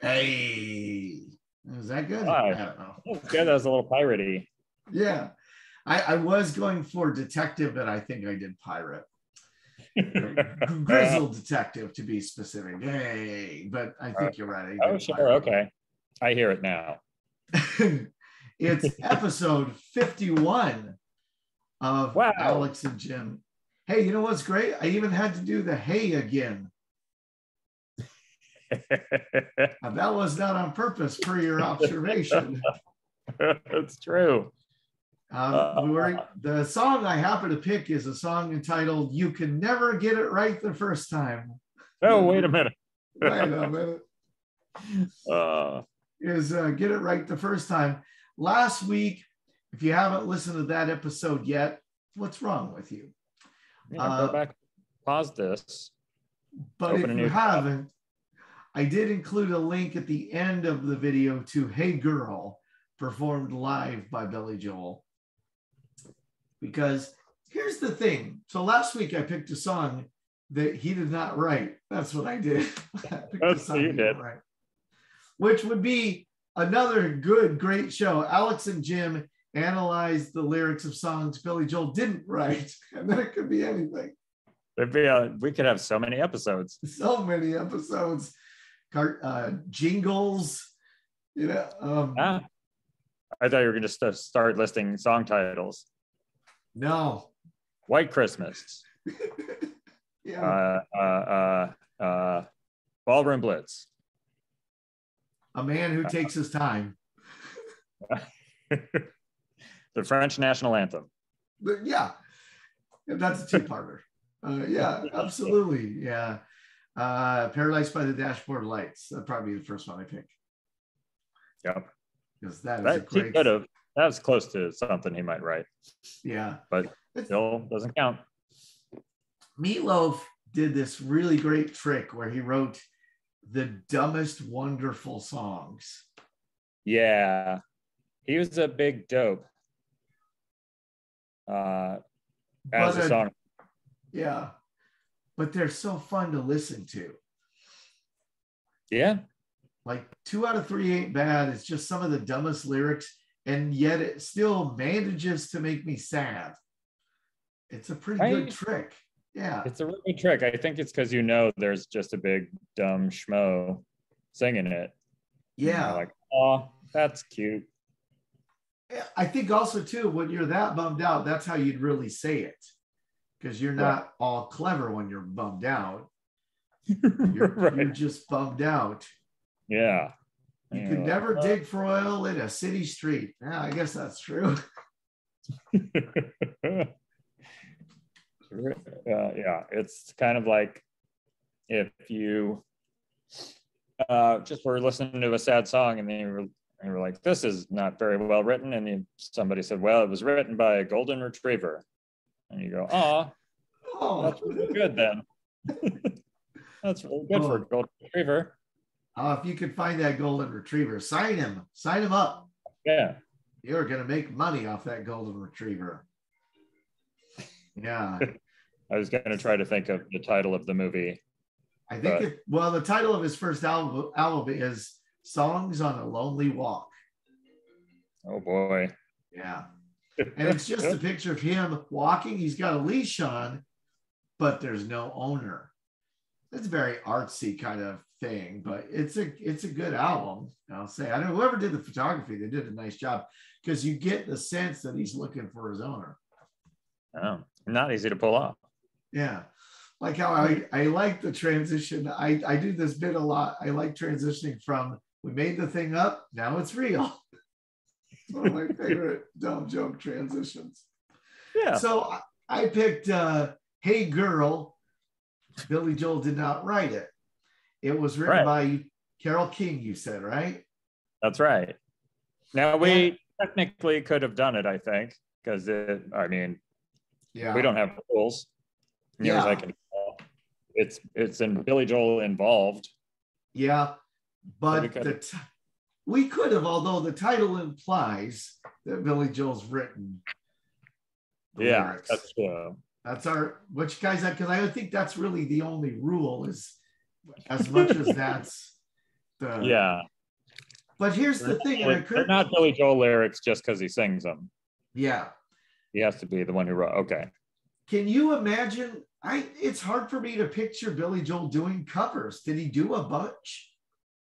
Hey, is that good? Hi. I don't know. Oh, good. That was a little piratey. Yeah, I, I was going for detective, but I think I did pirate. Grizzled detective, to be specific. Hey, but I think you're right. Oh, sure. pirate. Okay. I hear it now. it's episode 51 of Wow. Alex and Jim. Hey, you know what's great? I even had to do the hey again. That was not on purpose, per your observation. That's true. Um, we were, the song I happen to pick is a song entitled "You Can Never Get It Right the First Time." Oh, wait a minute. Wait a minute. Uh, Is uh, "Get It Right the First Time." Last week, if you haven't listened to that episode yet, what's wrong with you? yeah, Uh, go back, pause this. But if you haven't, I did include a link at the end of the video to Hey Girl, performed live by Billy Joel. Because here's the thing. So last week I picked a song that he did not write. That's what I did. I picked a song what you didn't write. Which would be another good, great show. Alex and Jim analyzed the lyrics of songs Billy Joel didn't write. And then it could be anything It'd be a, we could have so many episodes. so many episodes, uh, jingles, you know. Um, Ah, I thought you were going to st- start listing song titles. No, White Christmas, yeah, uh, uh, uh, uh, Ballroom Blitz, a man who takes his time. the French national anthem. But yeah, that's a two-parter. Uh, yeah, absolutely. Yeah, uh, Paradise by the Dashboard Lights. That'd probably be the first one I pick Yep. because that is a That, he great. could have. That was close to something he might write, Yeah, but still doesn't count. Meatloaf did this really great trick where he wrote the dumbest, wonderful songs. Yeah, he was a big dope. Uh, as But, a uh, song, Yeah. But they're so fun to listen to. yeah, Like two out of three ain't bad. It's just some of the dumbest lyrics, and yet it still manages to make me sad. It's a pretty good trick. Yeah. it's a really good trick. I think it's because you know there's just a big dumb schmo singing it. Yeah. like, oh, that's cute. I think also too, when you're that bummed out, that's how you'd really say it. Because you're not all clever when you're bummed out. You're, right. you're just bummed out. Yeah. You Yeah. could never dig for oil in a city street. Yeah, I guess that's true. uh, yeah, it's kind of like if you uh, just were listening to a sad song and then you were, you were like, this is not very well written. And you, somebody said, well, it was written by a golden retriever. And you go, oh, Oh, that's really good then. that's really good for a golden retriever. Uh, if you could find that golden retriever, sign him, sign him up. Yeah. You're going to make money off that golden retriever. Yeah, I was going to try to think of the title of the movie. I think. But- It, well, the title of his first album, album is "Songs on a Lonely Walk." Oh boy. Yeah, and it's just a picture of him walking. He's got a leash on, but there's no owner. It's a very artsy kind of thing, but it's a it's a good album. I'll say. I don't know whoever did the photography. They did a nice job because you get the sense that he's looking for his owner. Oh, not easy to pull off. Yeah. Like how I, I like the transition. I, I do this bit a lot. I like transitioning from we made the thing up, now it's real. One of my favorite dumb joke transitions. Yeah. So I, picked uh, Hey Girl. Billy Joel did not write it. It was written Right. by Carole King, you said, right? That's right. Now we Yeah. technically could have done it, I think, because it. I mean, Yeah. we don't have rules. Near as I can tell. It's it's in Billy Joel involved. Yeah, but the t- we could have, although the title implies that Billy Joel's written. the yeah, lyrics. that's true. That's our which guys that because I think that's really the only rule is as much as that's The, yeah. But here's the thing, They're not Billy Joel lyrics just because he sings them. yeah. He has to be the one who wrote. Okay. Can you imagine? I it's hard for me to picture Billy Joel doing covers. Did he do a bunch?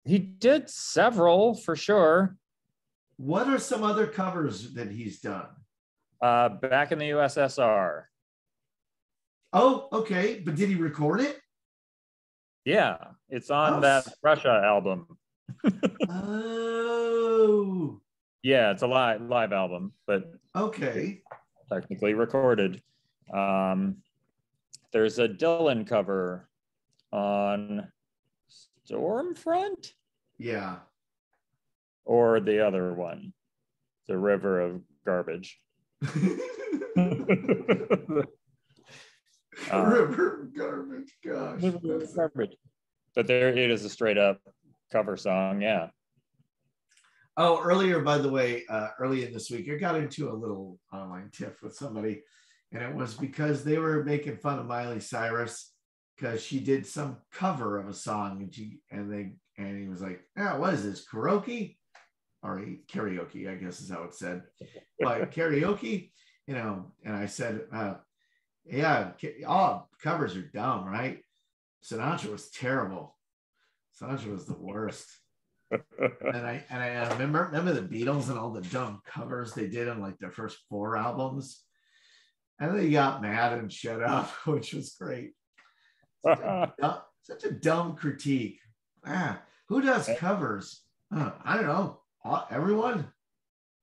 He did several for sure. What are some other covers that he's done? Uh, back in the USSR. Oh, okay. But did he record it? Yeah, it's on Oh, that Russia album. Oh, Yeah, it's a live live album, but okay. technically recorded. Um, there's a Dylan cover on Storm Front Yeah. or the other one, The River of Garbage. Uh, River garbage. Gosh. River of Garbage. But there it is a straight up cover song. Yeah. Oh, earlier, by the way, uh, early in this week, I got into a little online tiff with somebody, and it was because they were making fun of Miley Cyrus because she did some cover of a song, and she and they and he was like, "Yeah, what is this karaoke or karaoke? I guess is how it said, but karaoke, you know." And I said, uh, "Yeah, all covers are dumb, right?" Sinatra was terrible. Sinatra was the worst and I and I remember remember the Beatles and all the dumb covers they did on like their first four albums, and they got mad and shut up, which was great. Such a, dumb, such a dumb critique. Ah, who does covers? Uh, I don't know. Everyone.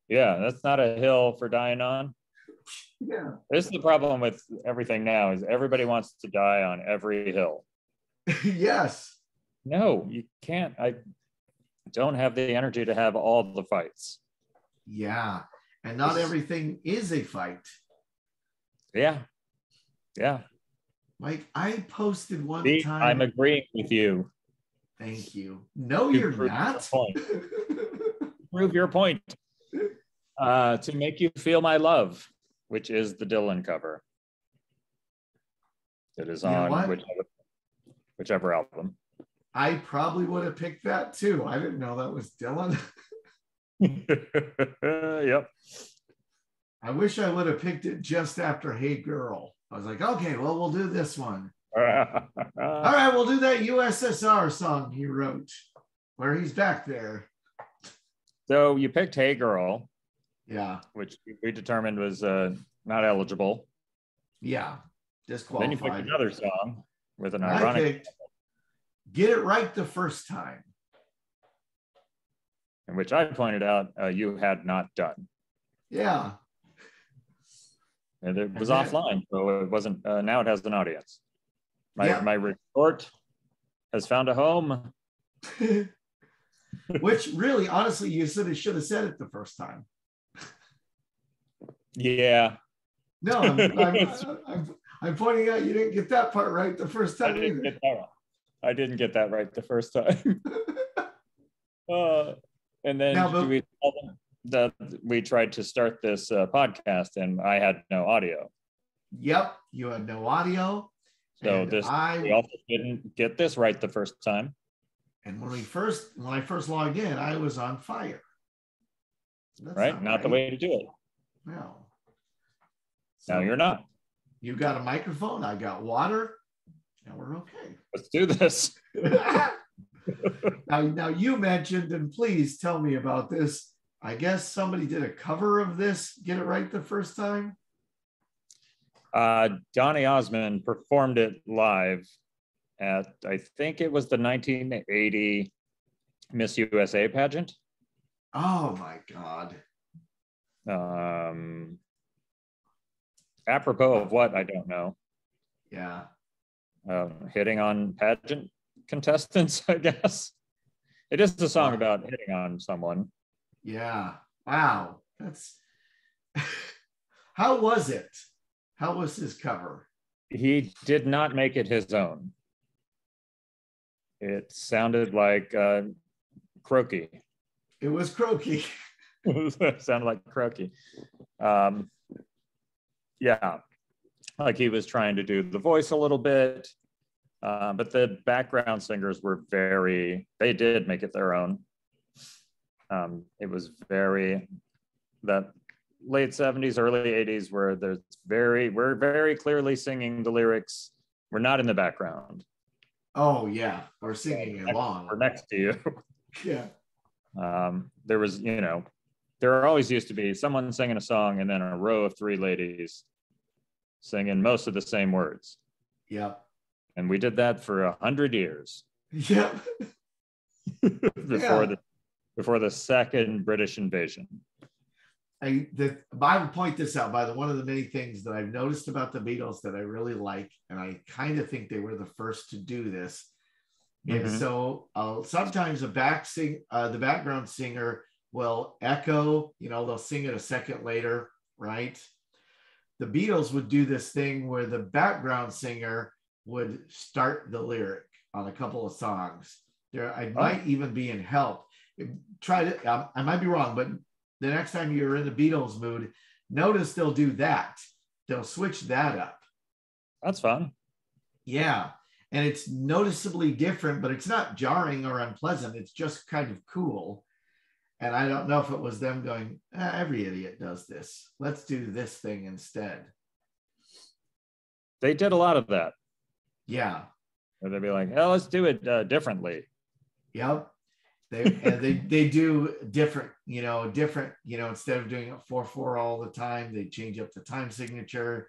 yeah, that's not a hill for dying on. Yeah. This is the problem with everything now is everybody wants to die on every hill. yes. No, you can't. I don't have the energy to have all the fights. Yeah. And not everything is a fight. Yeah. Yeah. Like I posted one See, time. I'm agreeing with you. Thank you. No, You your not. point. Prove your point. Uh, to make you feel my love, which is the Dylan cover. It is You on whichever, whichever album. I probably would have picked that too. I didn't know that was Dylan. yep. I wish I would have picked it just after Hey Girl. I was like, okay, well, we'll do this one. All right, we'll do that USSR song he wrote where he's back there. so you picked Hey Girl, Yeah. which we determined was uh, not eligible. Yeah. disqualified. Then you picked another song with an ironic, picked Get It Right the First Time. in which I pointed out uh, you had not done. Yeah. And it was offline, so it wasn't. Uh, now it has an audience. My Yeah. my report has found a home. Which really, honestly, you should have, should have said it the first time. Yeah, No, I'm, I'm, I'm, I'm pointing out you didn't get that part right the first time. I didn't either. get that. Right. I didn't get that right the first time. uh, and then Now, but- we tell them that we tried to start this uh, podcast, and I had no audio. Yep, you had no audio. So this we I also didn't get this right the first time. and when we first when I first logged in, I was on fire. That's right? Not, the right. way to do it. No. Now So you're not. You got a microphone. I got water. and we're okay. Let's do this. now, now you mentioned, and please tell me about this. I guess somebody did a cover of this. Get it right the first time. Uh, Donny Osmond performed it live at, I think it was the 1980 Miss USA pageant. Oh my God. Um, apropos of what, I don't know. Yeah. Uh, hitting on pageant contestants, I guess. It is a song about hitting on someone. Yeah. Wow. That's how was it? How was his cover? He did not make it his own. It sounded like uh, croaky. It was croaky. it sounded like croaky. Um, yeah, like he was trying to do the voice a little bit. Uh, but the background singers were very, they did make it their own. Um, it was very, that late 70s, early 80s, where there's very, we're very clearly singing the lyrics. We're not in the background. Oh, yeah. Or singing along. We're next to you. Yeah. Um, there was, you know, there always used to be someone singing a song and then a row of three ladies singing most of the same words. Yeah. And we did that for a hundred years Yep. before Yeah. the before the second British invasion. I the I would point this out by the one of the many things that I've noticed about the Beatles that I really like, and I kind of think they were the first to do this. And Mhm. so uh, sometimes a back sing uh, the background singer will echo, you know, they'll sing it a second later, right? The Beatles would do this thing where the background singer would start the lyric on a couple of songs. There, I might even be in help. Try to, um, I might be wrong, but the next time you're in the Beatles mood, notice they'll do that. They'll switch that up. That's fun. Yeah. And it's noticeably different, but it's not jarring or unpleasant. It's just kind of cool. And I don't know if it was them going, "Ah, every idiot does this. Let's do this thing instead. They did a lot of that. Yeah. Where they'd be like, "Oh, let's do it uh, differently." Yep. They and they they do different, you know, different, you know, instead of doing it four four all the time, they change up the time signature.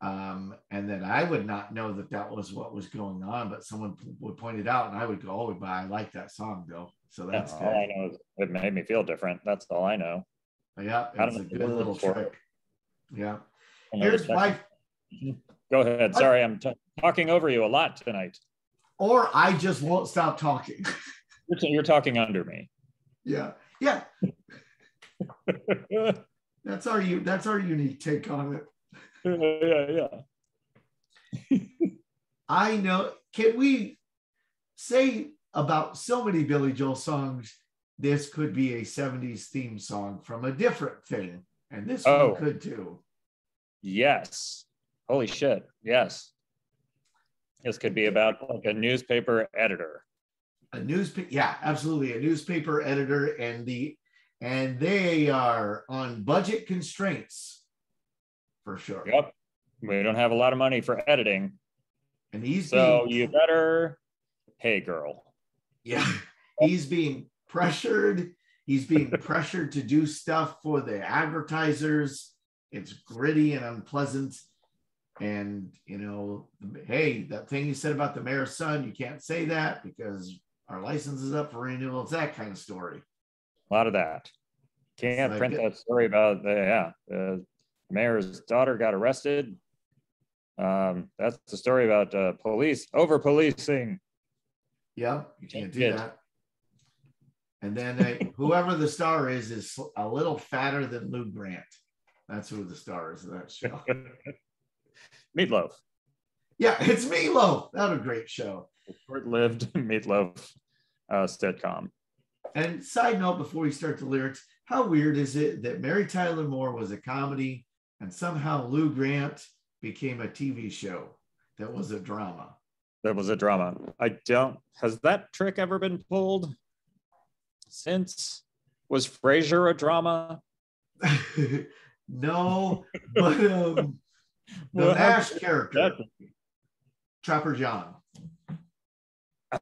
Um, and then I would not know that that was what was going on, but someone p- would point it out, and I would go, "Oh, but I like that song, though." So Yeah, that's all I good. know it made me feel different. That's all I know. Yeah, it's a good little for it. trick. Yeah. Here's my, Go ahead. Sorry, I'm t- talking over you a lot tonight. or I just won't stop talking. You're, you're talking under me. yeah, yeah. That's our that's our unique take on it. yeah, yeah. I know. Can we say about so many Billy Joel songs? This could be a 70s theme song from a different thing. And this Oh. one could too. Yes. Holy shit. Yes. This could be about like a newspaper editor. A newspaper, yeah, absolutely. A newspaper editor, and the and they are on budget constraints for sure. Yep. We don't have a lot of money for editing. And he's So being, you better, hey, girl. yeah, he's being pressured. He's being pressured to do stuff for the advertisers. It's gritty and unpleasant. And you know, hey, that thing you said about the mayor's son, you can't say that because our license is up for renewal. It's that kind of story. A lot of that. Can't like print it. that story about the, yeah, the mayor's daughter got arrested. Um, that's the story about uh, police over policing. Yeah, you can't do Good. that. And then uh, whoever the star is is a little fatter than Lou Grant. That's who the star is of that show. Meatloaf, yeah, it's Milo. That a great show. short-lived Meatloaf uh, sitcom. And side note before we start the lyrics, how weird is it that Mary Tyler Moore was a comedy and somehow Lou Grant became a TV show that was a drama? That was a drama. I don't. Has that trick ever been pulled? Since was Frasier a drama? no, but um, the Well, how- character, Trapper John.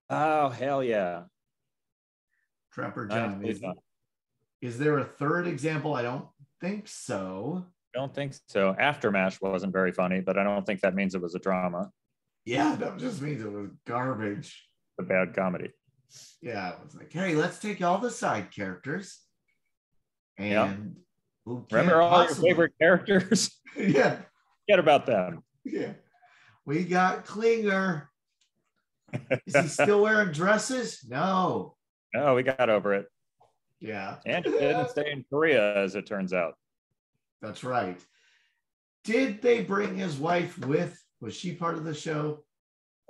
Oh hell yeah! Trapper John. Is, is there a third example? I don't think so. I don't think so. AfterMASH wasn't very funny, but I don't think that means it was a drama, Yeah, that just means it was garbage. a bad comedy. Yeah, it was like, hey, let's take all the side characters and Yeah. Remember all possibly- your favorite characters? yeah, Forget about them. yeah. We got Klinger. Is he still wearing dresses? No. No, we got over it. Yeah, And he didn't stay in Korea, as it turns out. that's right. Did they bring his wife with? Was she part of the show?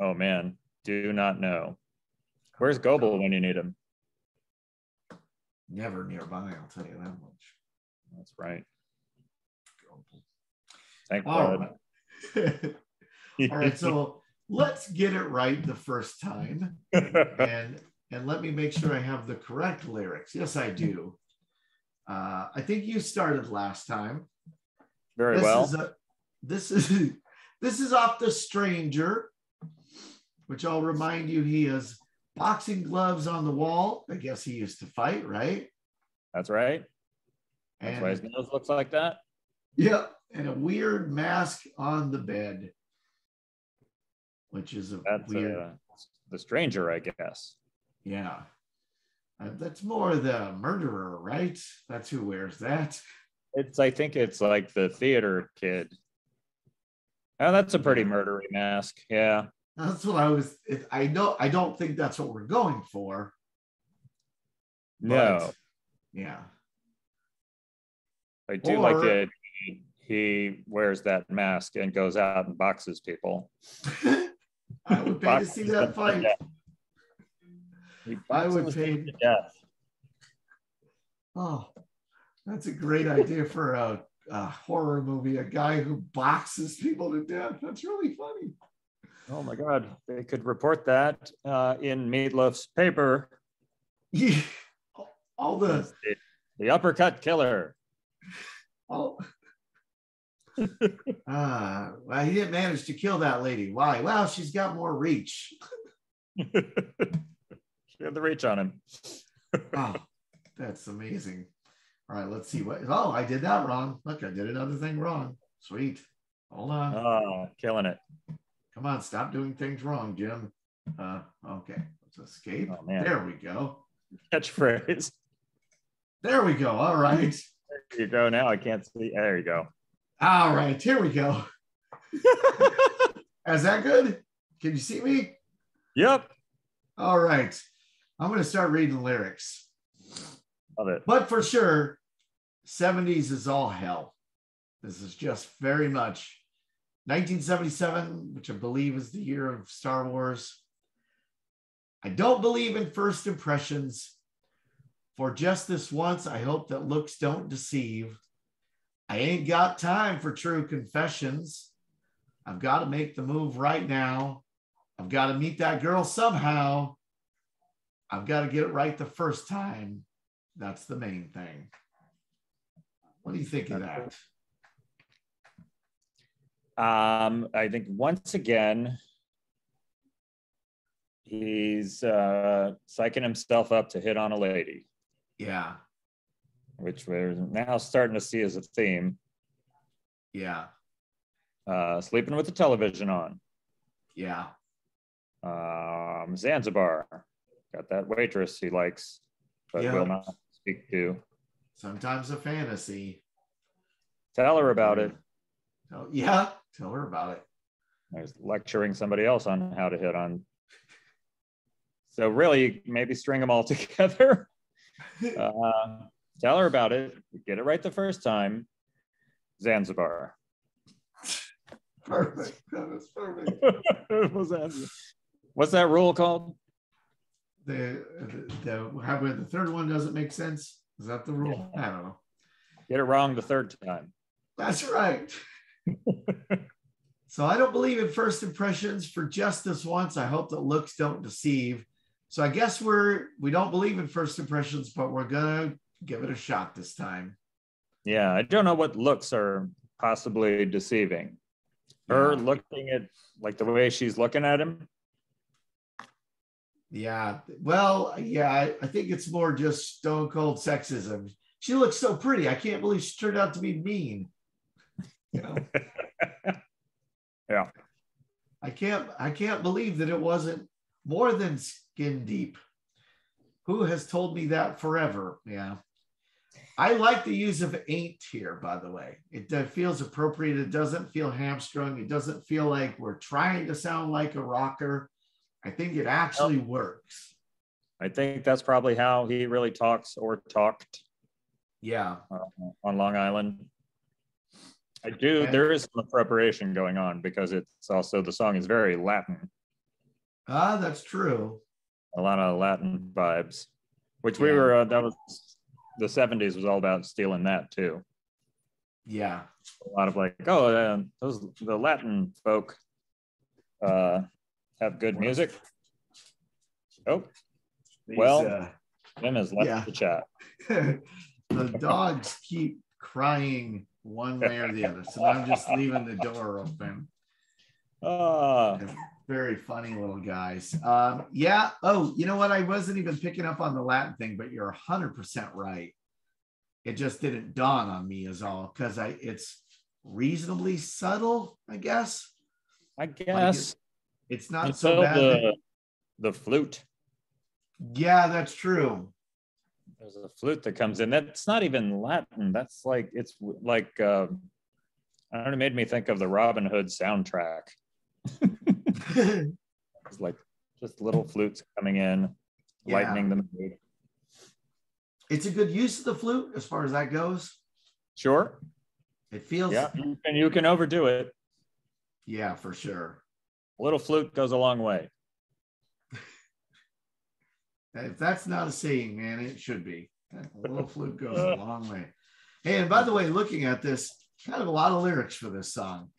Oh man, do not know. Where's Goebel when you need him? Never nearby, I'll tell you that much. That's right. Thank All God. right. All right, so let's get it right the first time. and and let me make sure I have the correct lyrics. Yes, I do. Uh, I think you started last time. Very this well. Is a, this is this is off the stranger, which I'll remind you he has boxing gloves on the wall. I guess he used to fight, right? That's right. That's And why his nose looks like that. Yep, and a weird mask on the bed, which is a That's weird. uh, the stranger, I guess. Yeah, Uh, that's more the murderer, right? That's who wears that. It's I think it's like the theater kid. Oh, that's a pretty murdery mask. Yeah. That's what I was. I know. I don't think that's what we're going for. No, Yeah. I do like it. He, he wears that mask and goes out and boxes people. I would pay to see that fight. I would pay- death. Oh, that's a great idea for a, a horror movie. A guy who boxes people to death. That's really funny. Oh my God, they could report that uh, in Meatloaf's paper. Yeah. All the The, the uppercut killer. all. Ah, well, he didn't manage to kill that lady. Why? Well, she's got more reach. she had the reach on him. Oh, that's amazing. All right, let's see what. Oh, I did that wrong. Look, I did another thing wrong. Sweet. Hold on. Oh, killing it. Come on, stop doing things wrong, Jim. Uh, okay, let's escape. Oh, man. there we go. Catchphrase. There we go. All right. There you go. Now I can't see. There you go. All right, here we go. Is that good? Can you see me? Yep. All right. I'm going to start reading the lyrics. Love it. But for sure, 70s is all hell. This is just very much 1977, which I believe is the year of Star Wars. I don't believe in first impressions. For just this once, I hope that looks don't deceive. I ain't got time for true confessions. I've got to make the move right now. I've got to meet that girl somehow. I've got to get it right the first time. That's the main thing. What do you think of that? Um, I think once again, he's uh, psyching himself up to hit on a lady, Yeah, which we're now starting to see as a theme. yeah, Uh, sleeping with the television on. yeah, Um, Zanzibar, got that waitress he likes, but will not speak to. sometimes a fantasy. Tell her about it. Oh, yeah, tell her about it. There's lecturing somebody else on how to hit on. So really, maybe string them all together. Uh, tell her about it. Get it right the first time. Zanzibar. Perfect. That is perfect. What's that? What's that rule called? The, the, the, how about the third one doesn't make sense? Is that the rule? I don't know. Get it wrong the third time. That's right. So I don't believe in first impressions for just this once. I hope that looks don't deceive. So I guess we're we don't believe in first impressions, but we're gonna give it a shot this time. Yeah, I don't know what looks are possibly deceiving. Her Yeah. looking at like the way she's looking at him. Yeah. Well, yeah, I, I think it's more just stone cold sexism. She looks so pretty. I can't believe she turned out to be mean. You know, Yeah. I can't I can't believe that it wasn't more than skin deep. Who has told me that forever? Yeah. I like the use of ain't here, by the way. It feels appropriate. It doesn't feel hamstrung. It doesn't feel like we're trying to sound like a rocker. I think it actually works. I think that's probably how he really talks or talked Yeah. uh, on Long Island. I do. Okay. There is some preparation going on because it's also the song is very Latin, Ah, that's true. a lot of Latin vibes, which we were. Uh, that was the '70s was all about stealing that too. Yeah. A lot of like, oh, uh, those the Latin folk uh, have good music. Oh, These, Well, uh, Jim has left Yeah. the chat. the dogs keep crying one way or the other. So I'm just leaving the door open. Ah, Very funny little guys. Um, yeah. Oh, you know what? I wasn't even picking up on the Latin thing, but you're 100% right. It just didn't dawn on me as all because I it's reasonably subtle, I guess. I guess It's not so bad. that- the the flute. yeah, that's true. There's a flute that comes in. That's not even Latin. That's like it's like uh, I don't know. It made me think of the Robin Hood soundtrack. It's like just little flutes coming in, Yeah. lightening the mood. it's a good use of the flute as far as that goes. Sure. It feels Yeah. and you can overdo it. yeah, for sure. A little flute goes a long way. If that's not a saying, man, it should be. A little flute goes a long way. Hey, and by the way, looking at this, kind of a lot of lyrics for this song.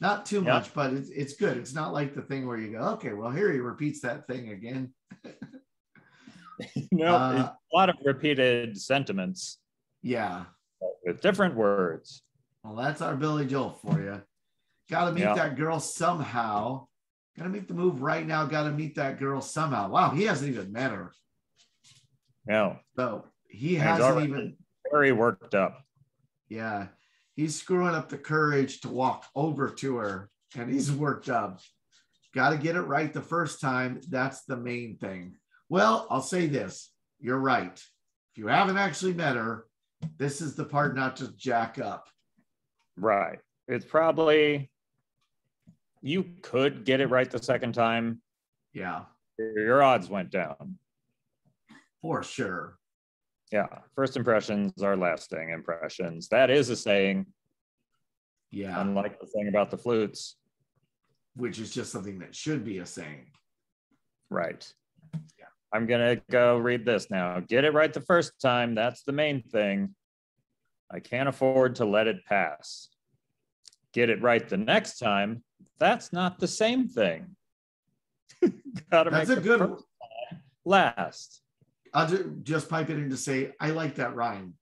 Not too Yeah. much, but it's, it's good. It's not like the thing where you go, okay, well, here he repeats that thing again. no, Uh, a lot of repeated sentiments Yeah. with different words. Well, that's our Billy Joel for you. Got to meet Yeah. that girl somehow. Got to make the move right now. Got to meet that girl somehow. Wow, he hasn't even met her. No, So he hasn't even, very worked up. yeah, he's screwing up the courage to walk over to her and he's worked up. Got to get it right the first time. That's the main thing. Well, I'll say this you're right. If you haven't actually met her, this is the part not to jack up. Right. It's probably you could get it right the second time. Yeah, Your odds went down. for sure. Yeah. First impressions are lasting impressions. That is a saying, Yeah. unlike the thing about the flutes. which is just something that should be a saying. Right. Yeah. I'm going to go read this now. Get it right the first time. That's the main thing. I can't afford to let it pass. Get it right the next time. That's not the same thing. Gotta That's make a good. last. I'll ju- just pipe it in to say I like that rhyme.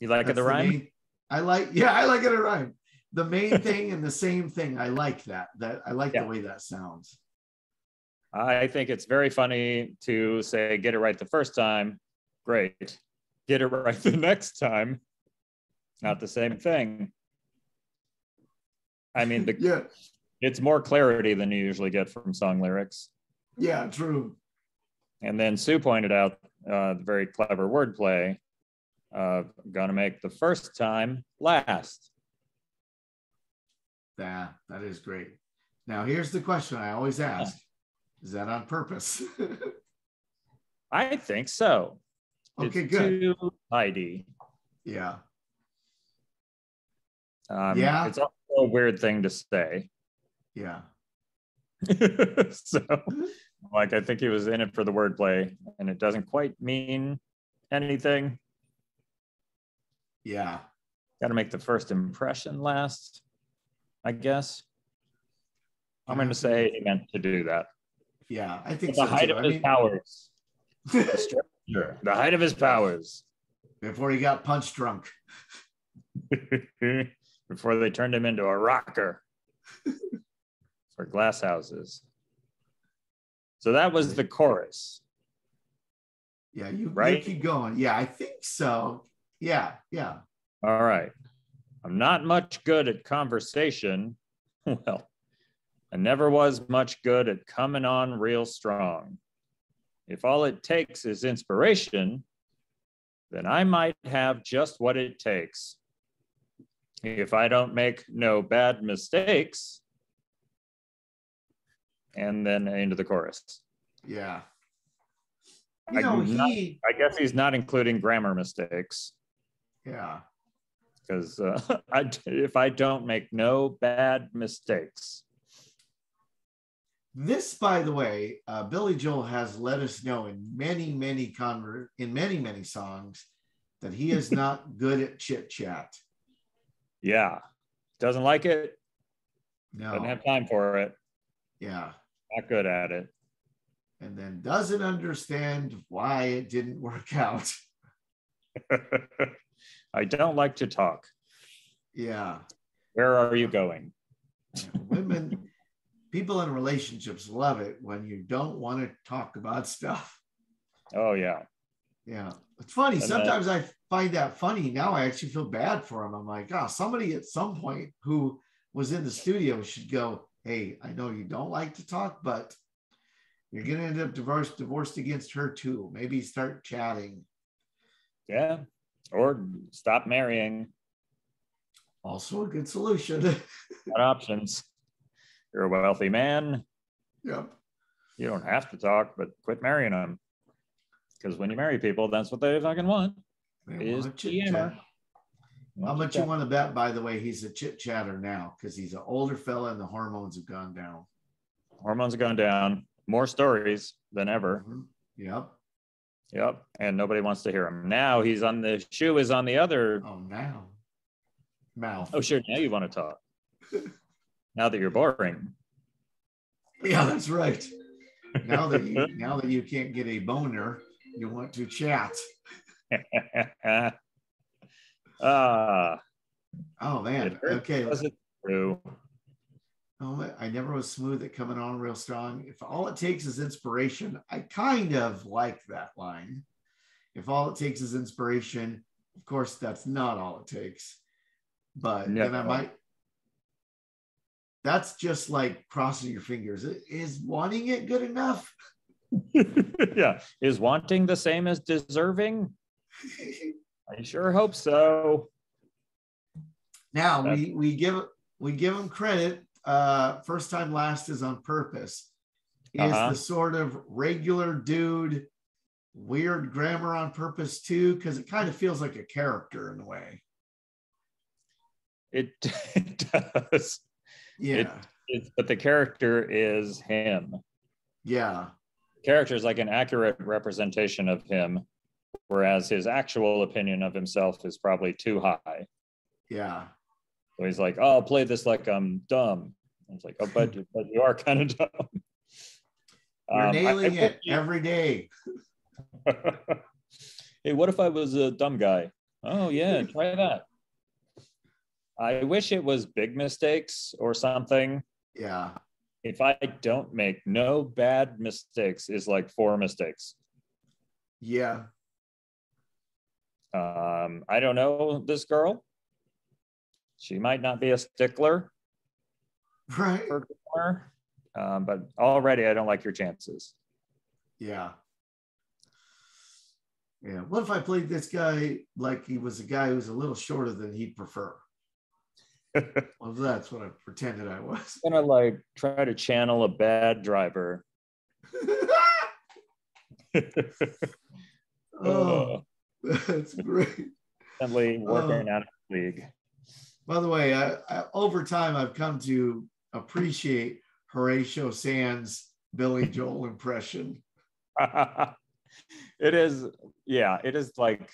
You like it the rhyme? main- I like. Yeah, I like it a rhyme. The main thing and the same thing. I like that. That I like Yeah. the way that sounds. I think it's very funny to say, get it right the first time. Great. Get it right the next time. Not the same thing. I mean, the, Yeah. it's more clarity than you usually get from song lyrics. Yeah. True. And then Sue pointed out uh, the very clever wordplay. Uh, gonna make the first time last. That that is great. Now here's the question I always ask: Is that on purpose? I think so. okay. it's Good. Too tidy. Yeah. Um, Yeah. It's also a weird thing to say. Yeah. so, like, I think he was in it for the wordplay, and it doesn't quite mean anything. Yeah. Got to make the first impression last, I guess. I'm going to say he meant to do that. Yeah. I think the so height too. of I his mean, powers, the the height of his powers, before he got punch drunk. before they turned him into a rocker for glass houses. So that was the chorus. Yeah, you, you keep going. Yeah, I think so. Yeah, yeah. All right. I'm not much good at conversation. Well, I never was much good at coming on real strong. If all it takes is inspiration, then I might have just what it takes. If I don't make no bad mistakes, and then into the chorus. Yeah. I You know, do not- he, I guess he's not including grammar mistakes. yeah. because uh, I, if I don't make no bad mistakes, This, by the way, uh, Billy Joel has let us know in many, many conver- in many, many songs that he is not good at chit chat. Yeah, doesn't like it, No. doesn't have time for it. yeah. Not good at it. and then doesn't understand why it didn't work out. I don't like to talk. Yeah. Where are you going? Women, people in relationships love it when you don't want to talk about stuff. Oh yeah. Yeah. It's funny. And then- Sometimes I find that funny. Now I actually feel bad for him. I'm like, oh, somebody at some point who was in the studio should go, hey, I know you don't like to talk, but you're going to end up divorced, divorced against her too. Maybe start chatting. Yeah. Or stop marrying. Also a good solution. Got options. You're a wealthy man. yep. You don't have to talk, but quit marrying them. Because when you marry people, that's what they fucking want. Is Deanna. How much you want to bet, by the way, he's a chit chatter now because he's an older fella and the hormones have gone down. Hormones have gone down. More stories than ever. Mhm. Yep. Yep. And nobody wants to hear him. Now he's on the shoe is on the other. Oh, now. Mouth. Oh, sure. Now you want to talk. now that you're boring. Yeah, that's right. Now that you now that you can't get a boner, you want to chat. Ah, Oh man. Okay. was it true? Oh, I never was smooth at coming on real strong. If all it takes is inspiration, I kind of like that line. If all it takes is inspiration, of course, that's not all it takes. But then I might. That's just like crossing your fingers. Is wanting it good enough? yeah. Is wanting the same as deserving? I sure hope so. Now we we give we give him credit. Uh, first time last is on purpose. Is Uh-huh. the sort of regular dude, weird grammar on purpose too, because it kind of feels like a character in a way. It, it does. Yeah, It's, but the character is him. yeah, character is like an accurate representation of him, whereas his actual opinion of himself is probably too high. yeah. So he's like, "Oh, I'll play this like I'm dumb." I was like, "Oh, but, but you are kind of dumb." You're Um, I- nailing I it wish every day. hey, what if I was a dumb guy? Oh yeah, try that. I wish it was big mistakes or something. Yeah, If I don't make no bad mistakes, is like four mistakes. yeah, Um, I don't know this girl. She might not be a stickler right. grammar, um, but already I don't like your chances. Yeah. Yeah. What if I played this guy like he was a guy who's a little shorter than he'd prefer? Well, that's what I pretended I was. gonna like try to channel a bad driver. oh, that's great. Constantly working oh. out of the league. By the way, I, I, over time, I've come to appreciate Horatio Sanz' Billy Joel impression. it is, yeah, it is like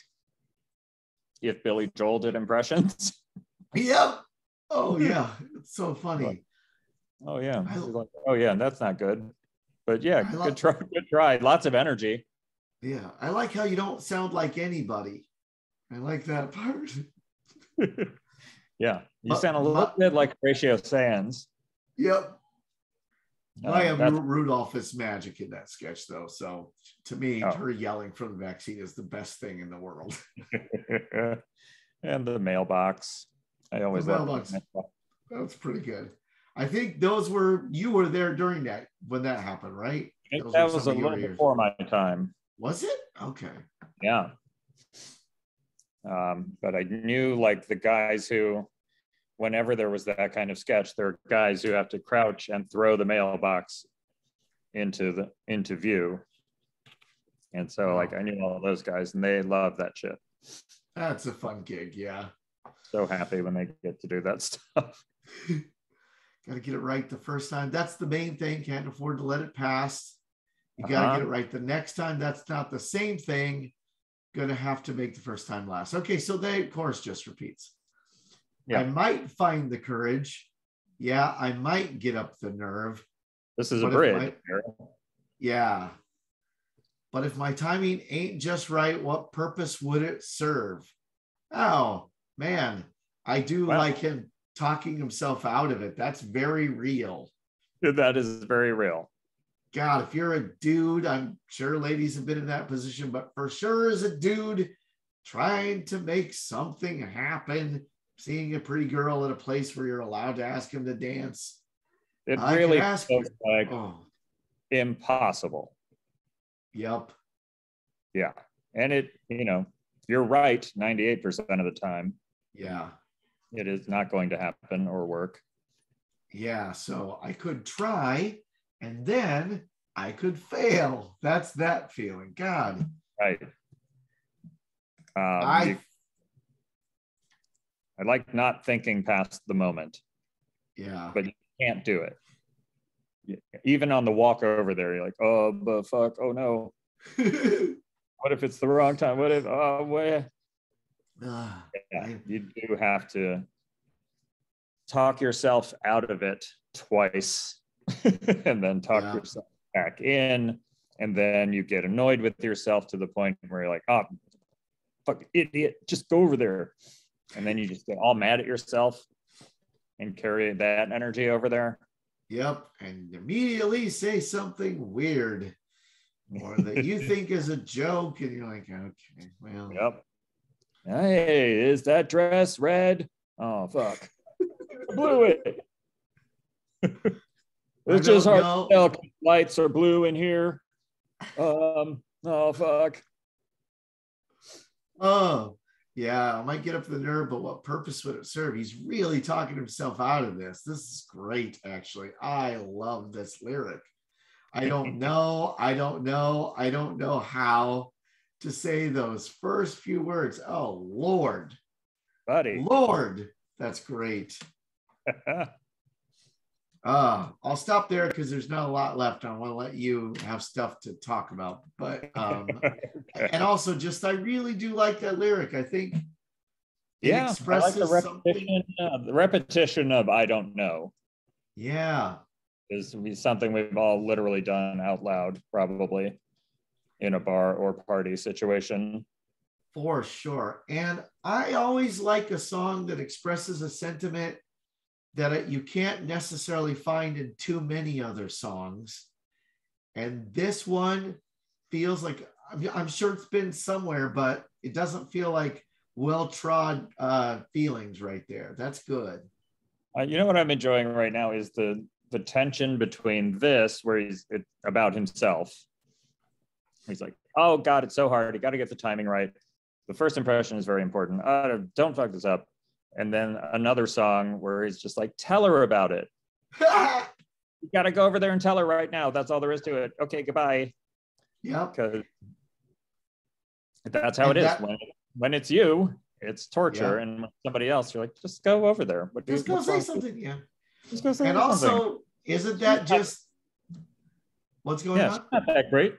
if Billy Joel did impressions. Yep. Oh, hmm. yeah. It's so funny. Oh yeah. I- like, oh yeah, that's not good. But yeah, I good love- try, good try. Lots of energy. Yeah. I like how you don't sound like anybody. I like that part. yeah, you sound a little bit like Horatio Sanz. Yep. Uh, Maya Rudolph is magic in that sketch, though. So to me, Oh. her yelling from the vaccine is the best thing in the world. and the mailbox. I always The mailbox. mailbox. That's pretty good. I think those were you were there during that when that happened, right? That was a little before my time. Was it? Okay. Yeah. Um, but I knew like the guys who, whenever there was that kind of sketch, there are guys who have to crouch and throw the mailbox into the into view. And so like I knew all those guys and they love that shit. That's a fun gig. Yeah. So happy when they get to do that stuff. Got to get it right the first time. That's the main thing. Can't afford to let it pass. You got to Uh-huh. get it right the next time. That's not the same thing. Going to have to make the first time last. Okay. So the chorus just repeats. Yeah. I might find the courage. Yeah. I might get up the nerve. This is a bridge. my- Yeah. But if my timing ain't just right, what purpose would it serve? Oh, man. I do Wow. like him talking himself out of it. That's very real. That is very real. God, if you're a dude, I'm sure ladies have been in that position, but for sure as a dude trying to make something happen, seeing a pretty girl at a place where you're allowed to ask him to dance. It I really ask feels like Oh, impossible. yep. Yeah. And it, you know, you're right 98% of the time. Yeah. It is not going to happen or work. Yeah. So I could try and then I could fail. That's that feeling. God. Right. Um, I you- I like not thinking past the moment, yeah. but you can't do it. Even on the walk over there, you're like, oh, but fuck, oh no. What if it's the wrong time? What if, oh, where? Ah, Yeah, I- you do have to talk yourself out of it twice and then talk Yeah. yourself back in. And then you get annoyed with yourself to the point where you're like, oh, fuck idiot, just go over there. And then you just get all mad at yourself and carry that energy over there. Yep. And immediately say something weird or that you think is a joke. And you're like, okay, well, Yep. Hey, is that dress red? Oh, fuck. I blew it. It's just hard to tell lights are blue in here. Um, oh, fuck. oh, yeah, I might get up the nerve, but what purpose would it serve? He's really talking himself out of this. This is great, actually. I love this lyric. I don't know. I don't know. I don't know how to say those first few words. Oh, Lord. Buddy. Lord. That's great. Uh, I'll stop there because there's not a lot left. I want to let you have stuff to talk about. But um, and also just I really do like that lyric. I think it yeah, I like expresses the something. repetition, the repetition of I don't know Yeah, is something we've all literally done out loud, probably in a bar or party situation. for sure. And I always like a song that expresses a sentiment that you can't necessarily find in too many other songs. And this one feels like I'm, sure it's been somewhere, but it doesn't feel like well trod uh, feelings right there. That's good. Uh, you know what I'm enjoying right now is the the tension between this, where he's about himself. He's like, "Oh God, it's so hard. You got to get the timing right. The first impression is very important. Uh, don't fuck this up." And then another song where he's just like, "Tell her about it. You got to go over there and tell her right now. That's all there is to it. Okay, goodbye." Yeah. Because that's how And it is. that- when when it's you, it's torture, Yeah. and when somebody else, you're like, "Just go over there. What, Just go say something. Yeah. Just go say And something." also, isn't that just what's going yeah, on? not that great.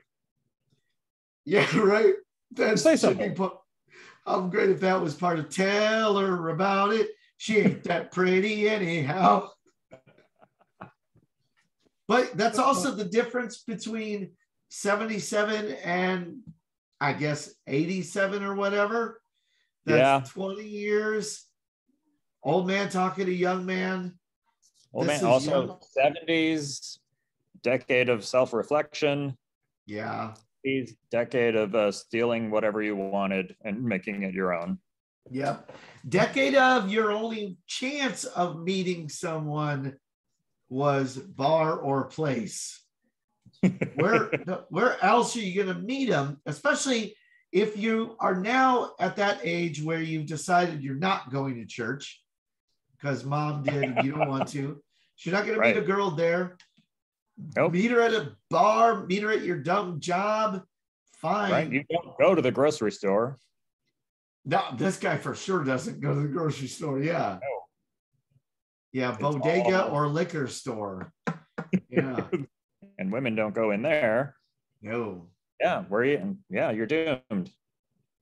Yeah, right. That Say something. put. I'm great if that was part of tell her about it. She ain't that pretty anyhow. but that's also the difference between 77 and I guess 87 or whatever. That's yeah. 20 years. Old man talking to young man. Old this man also young. 70s, decade of self-reflection. Yeah. 80s decade of uh, stealing whatever you wanted and making it your own. Yep. Decade of your only chance of meeting someone was bar or place. where where else are you going to meet them, especially if you are now at that age where you've decided you're not going to church because mom did you don't want to. You're not going right. to meet a girl there. Nope. Meet her at a bar, meet her at your dumb job. Fine. Right? You don't go to the grocery store. No, this guy for sure doesn't go to the grocery store. Yeah. No. Yeah, It's bodega all- or liquor store. Yeah. And women don't go in there. no. Yeah, where you? Yeah, you're doomed.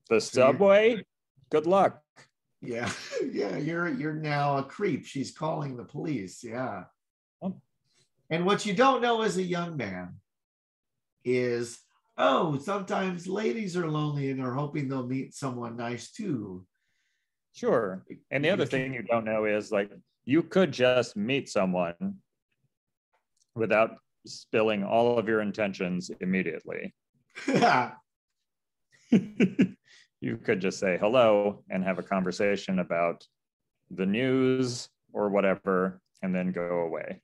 The subway. Good luck. Yeah. Yeah. You're you're now a creep. She's calling the police. Yeah. And what you don't know as a young man is, oh, sometimes ladies are lonely and are hoping they'll meet someone nice too. Sure. And the other thing you don't know is like you could just meet someone without spilling all of your intentions immediately. you could just say hello and have a conversation about the news or whatever and then go away.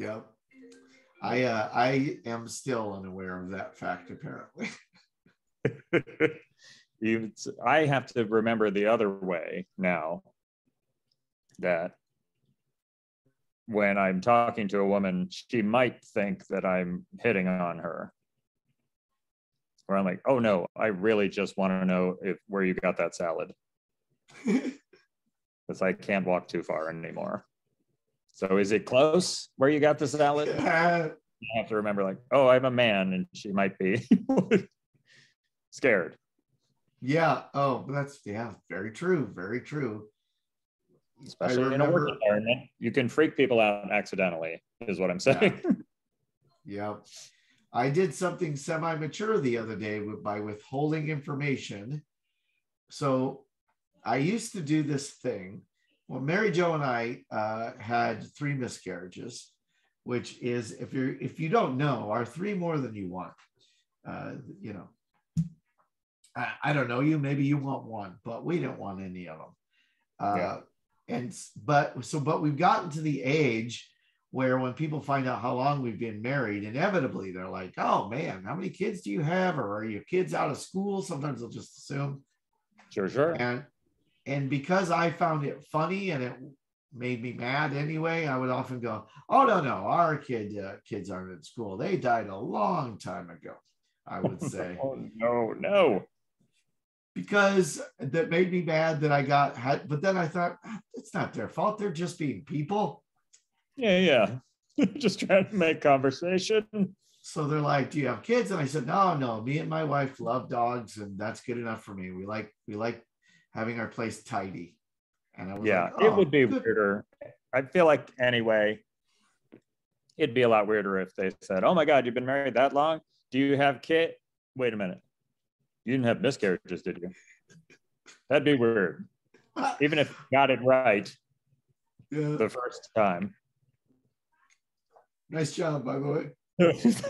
Yep. I uh, I am still unaware of that fact apparently. you I have to remember the other way now that when I'm talking to a woman, she might think that I'm hitting on her. Or I'm like, oh no, I really just want to know if where you got that salad. Because I can't walk too far anymore. So is it close where you got the salad? Uh, I have to remember, like, oh, I'm a man, and she might be scared. Yeah. Oh, that's yeah, very true. Very true. Especially remember, in a work environment, you can freak people out accidentally, is what I'm saying. Yeah. yeah. I did something semi-mature the other day by withholding information. So I used to do this thing. Well, Mary Jo and I uh, had three miscarriages, which is if you're if you don't know, are three more than you want. Uh, you know, I, I, don't know you. Maybe you want one, but we don't want any of them. Uh, yeah. And but so but we've gotten to the age where when people find out how long we've been married, inevitably they're like, "Oh man, how many kids do you have? Or are your kids out of school?" Sometimes they'll just assume. Sure, sure. And and because I found it funny and it made me mad anyway, I would often go, "Oh no, no, our kid uh, kids aren't in school. They died a long time ago." I would say. oh no, no. Because that made me mad that I got, but then I thought ah, it's not their fault. They're just being people yeah, yeah. Just trying to make conversation. So they're like, "Do you have kids?" And I said, "No, no. Me and my wife love dogs, and that's good enough for me. We like we like having our place tidy." And I was yeah, like, oh, it would oh, be good. weirder. I feel like anyway, it'd be a lot weirder if they said, "Oh my God, you've been married that long? Do you have kid?" Wait a minute, you didn't have miscarriages, did you? That'd be weird. Even if you got it right yeah. the first time. Nice job, by the way. this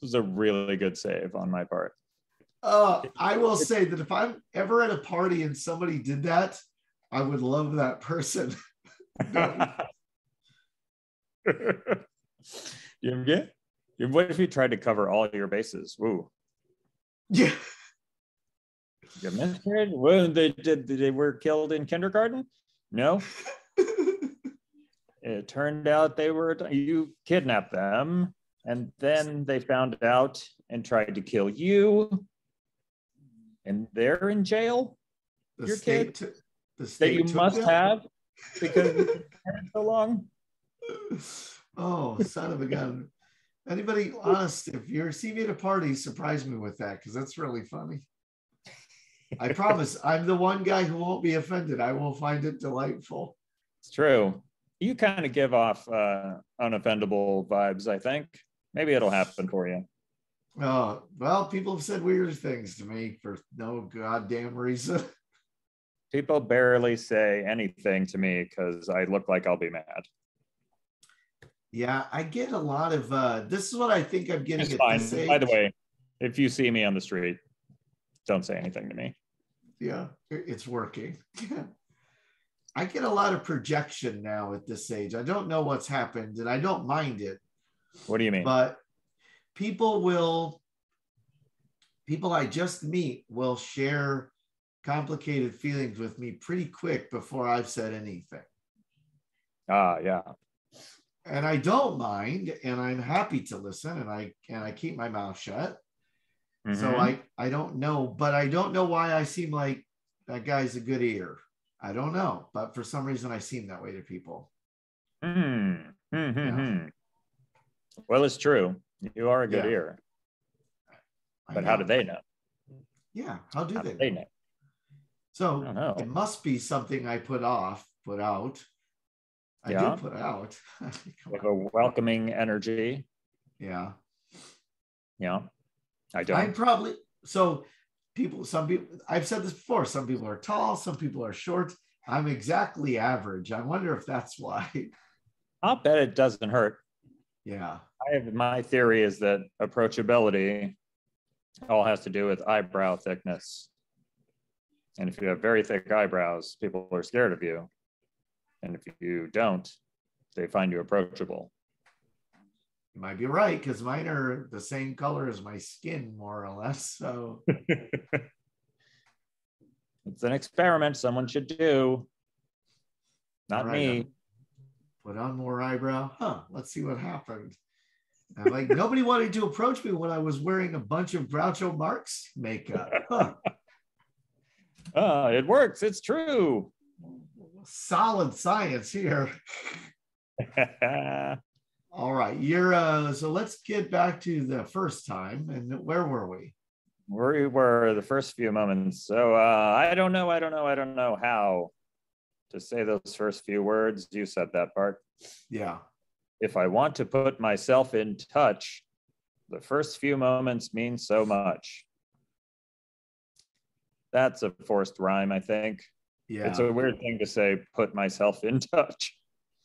was a really good save on my part. Uh, I will say that if I'm ever at a party and somebody did that, I would love that person. you get? What if you tried to cover all your bases? Woo. Yeah. Well, they did. They were killed in kindergarten. No. it turned out they were you kidnapped them and then they found out and tried to kill you and they're in jail? The your kid? t- the that you must them? have because you've been so long? Oh son of a gun. Anybody honest if you're seeing me at a party surprise me with that because that's really funny. I promise i'm the one guy who won't be offended. I will find it delightful. It's true. You kind of give off uh, unoffendable vibes. I think. Maybe it'll happen for you. Oh well, people have said weird things to me for no goddamn reason. People barely say anything to me because I look like I'll be mad. Yeah, I get a lot of. uh This is what I think I'm getting. It's fine. By the way, if you see me on the street, don't say anything to me. Yeah, it's working. I get a lot of projection now at this age. I don't know what's happened and I don't mind it. What do you mean? But people will, people I just meet will share complicated feelings with me pretty quick before I've said anything. Ah, yeah. And I don't mind and I'm happy to listen and I and I keep my mouth shut. Mm-hmm. So I I don't know, but I don't know why I seem like that guy's a good ear. I don't know, but for some reason I seem that way to people. Hmm. hmm, hmm, hmm. Well, it's true. You are a good yeah. ear. But how do they know? Yeah, how do how they, they know? So it must be something I put off, put out, I Yeah. did put out. With a welcoming energy. yeah. Yeah. I I don't. I probably so people, some people I've said this before, some people are tall, some people are short. I'm exactly average. I wonder if that's why. I'll bet it doesn't hurt. yeah. I have my theory is that approachability all has to do with eyebrow thickness. And if you have very thick eyebrows, people are scared of you. And if you don't, they find you approachable. You might be right because mine are the same color as my skin, more or less. So It's an experiment someone should do. Not right, me. put on more eyebrow. Huh. Let's see what happened. I'm like, nobody wanted to approach me when I was wearing a bunch of Groucho Marx makeup. Huh. Ah, it works. It's true. Solid science here. All right. You're uh so let's get back to the first time. And where were we? we were the first few moments. So uh, I don't know. I don't know. I don't know how to say those first few words. You said that part. Yeah. If I want to put myself in touch, the first few moments mean so much. That's a forced rhyme, I think. Yeah. It's a weird thing to say, put myself in touch.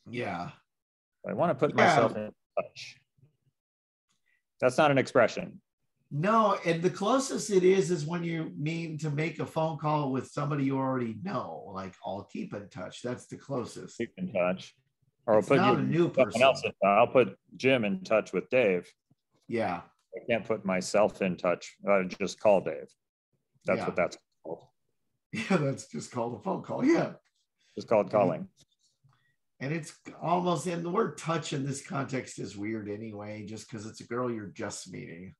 yeah. I want to put Yeah. myself in touch. That's not an expression. No, and the closest it is is when you mean to make a phone call with somebody you already know, like I'll keep in touch. That's the closest. Keep in touch. Or I'll It's put not you a new person. else in, I'll put Jim in touch with Dave. Yeah. I can't put myself in touch. I just call Dave. That's Yeah. what that's called. Yeah, that's just called a phone call. Yeah. It's called calling. And it's almost, and the word touch in this context is weird anyway, just because it's a girl you're just meeting.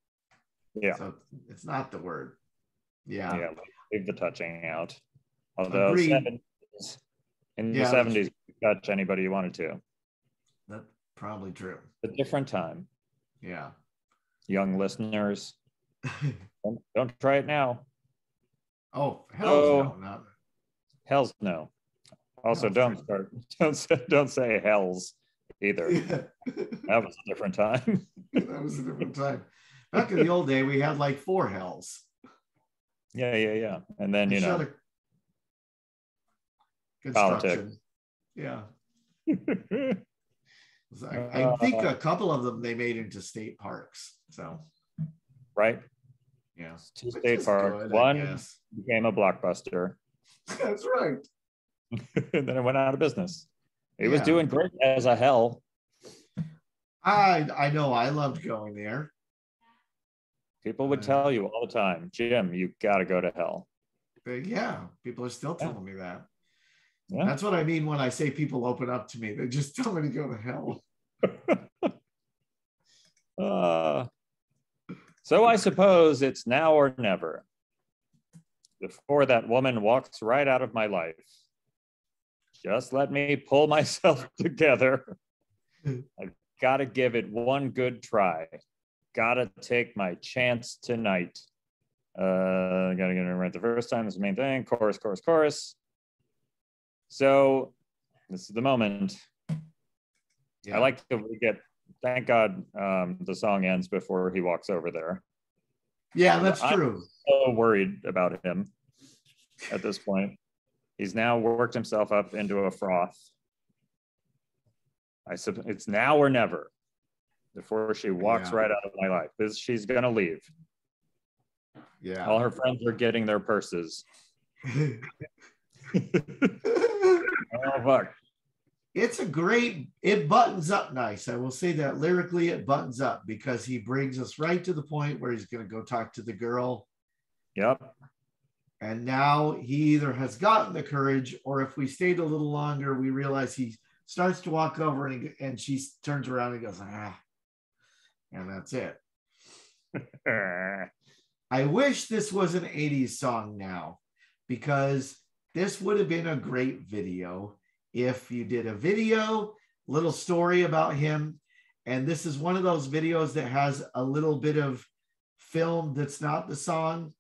Yeah. So it's not the word. Yeah. Yeah. Leave the touching out. Although 70s, in Yeah, the 70s, you could touch anybody you wanted to. That's probably true. A different time. Yeah. Young listeners, don't, don't try it now. oh, hell Oh. no. Not, Hells no. Also, don't start. Don't say, don't say hells either. yeah. That was a different time. that was a different time. Back in the old day, we had like four hells. yeah, yeah, yeah. And then you They know, Politics. Yeah. I, I think a couple of them they made into state parks. So right? yeah. Two Which state parks. good, One became a blockbuster, That's right. and then it went out of business. It was doing great as a hell. I I know I loved going there. People would Uh, tell you all the time, Jim, you got to go to hell. But yeah, people are still Yeah. telling me that. Yeah. That's what I mean when I say people open up to me. They just tell me to go to hell. Uh, so I suppose it's now or never. Before that woman walks right out of my life. Just let me pull myself together. I've got to give it one good try. Got to take my chance tonight. Uh, got to get it right the first time. Is the main thing. Chorus, chorus, chorus. So this is the moment. I like to get. Thank God um, the song ends before he walks over there. Yeah, that's I'm- true. So worried about him at this point. He's now worked himself up into a froth. I said it's now or never before she walks Yeah. right out of my life. Because she's gonna leave. Yeah. All her friends are getting their purses. Oh fuck. it's a great it buttons up nice i will say that lyrically it buttons up because he brings us right to the point where he's going to go talk to the girl Yep. and now he either has gotten the courage or if we stayed a little longer we realize he starts to walk over and, and she turns around and goes ah and that's it i wish this was an 80s song now because this would have been a great video if you did a video, little story about him. And this is one of those videos that has a little bit of film that's not the song.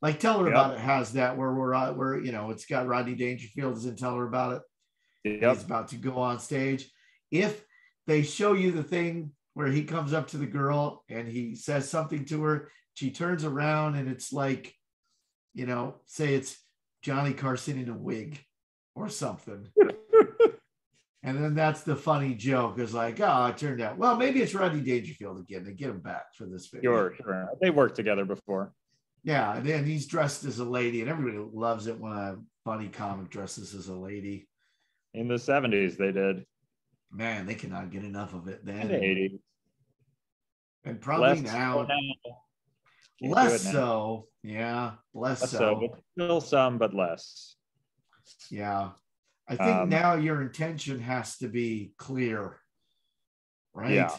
Like Tell Her Yep. About It has that where we're uh, where you know it's got Rodney Dangerfield is in Tell Her About It. Yep. He's about to go on stage. If they show you the thing where he comes up to the girl and he says something to her, she turns around and it's like, you know, say it's Johnny Carson in a wig or something. and then that's the funny joke is like, oh, it turned out, well, maybe it's Rodney Dangerfield again. They get him back for this video. Sure, sure. They worked together before. Yeah, and then he's dressed as a lady, and everybody loves it when a funny comic dresses as a lady. In the 70s, they did. Man, they cannot get enough of it In then. the 80s. And probably Less now, now. Less now. so. Yeah, less, Less so. so, but still some, but less. Yeah. I think Um, now your intention has to be clear. Right? Yeah.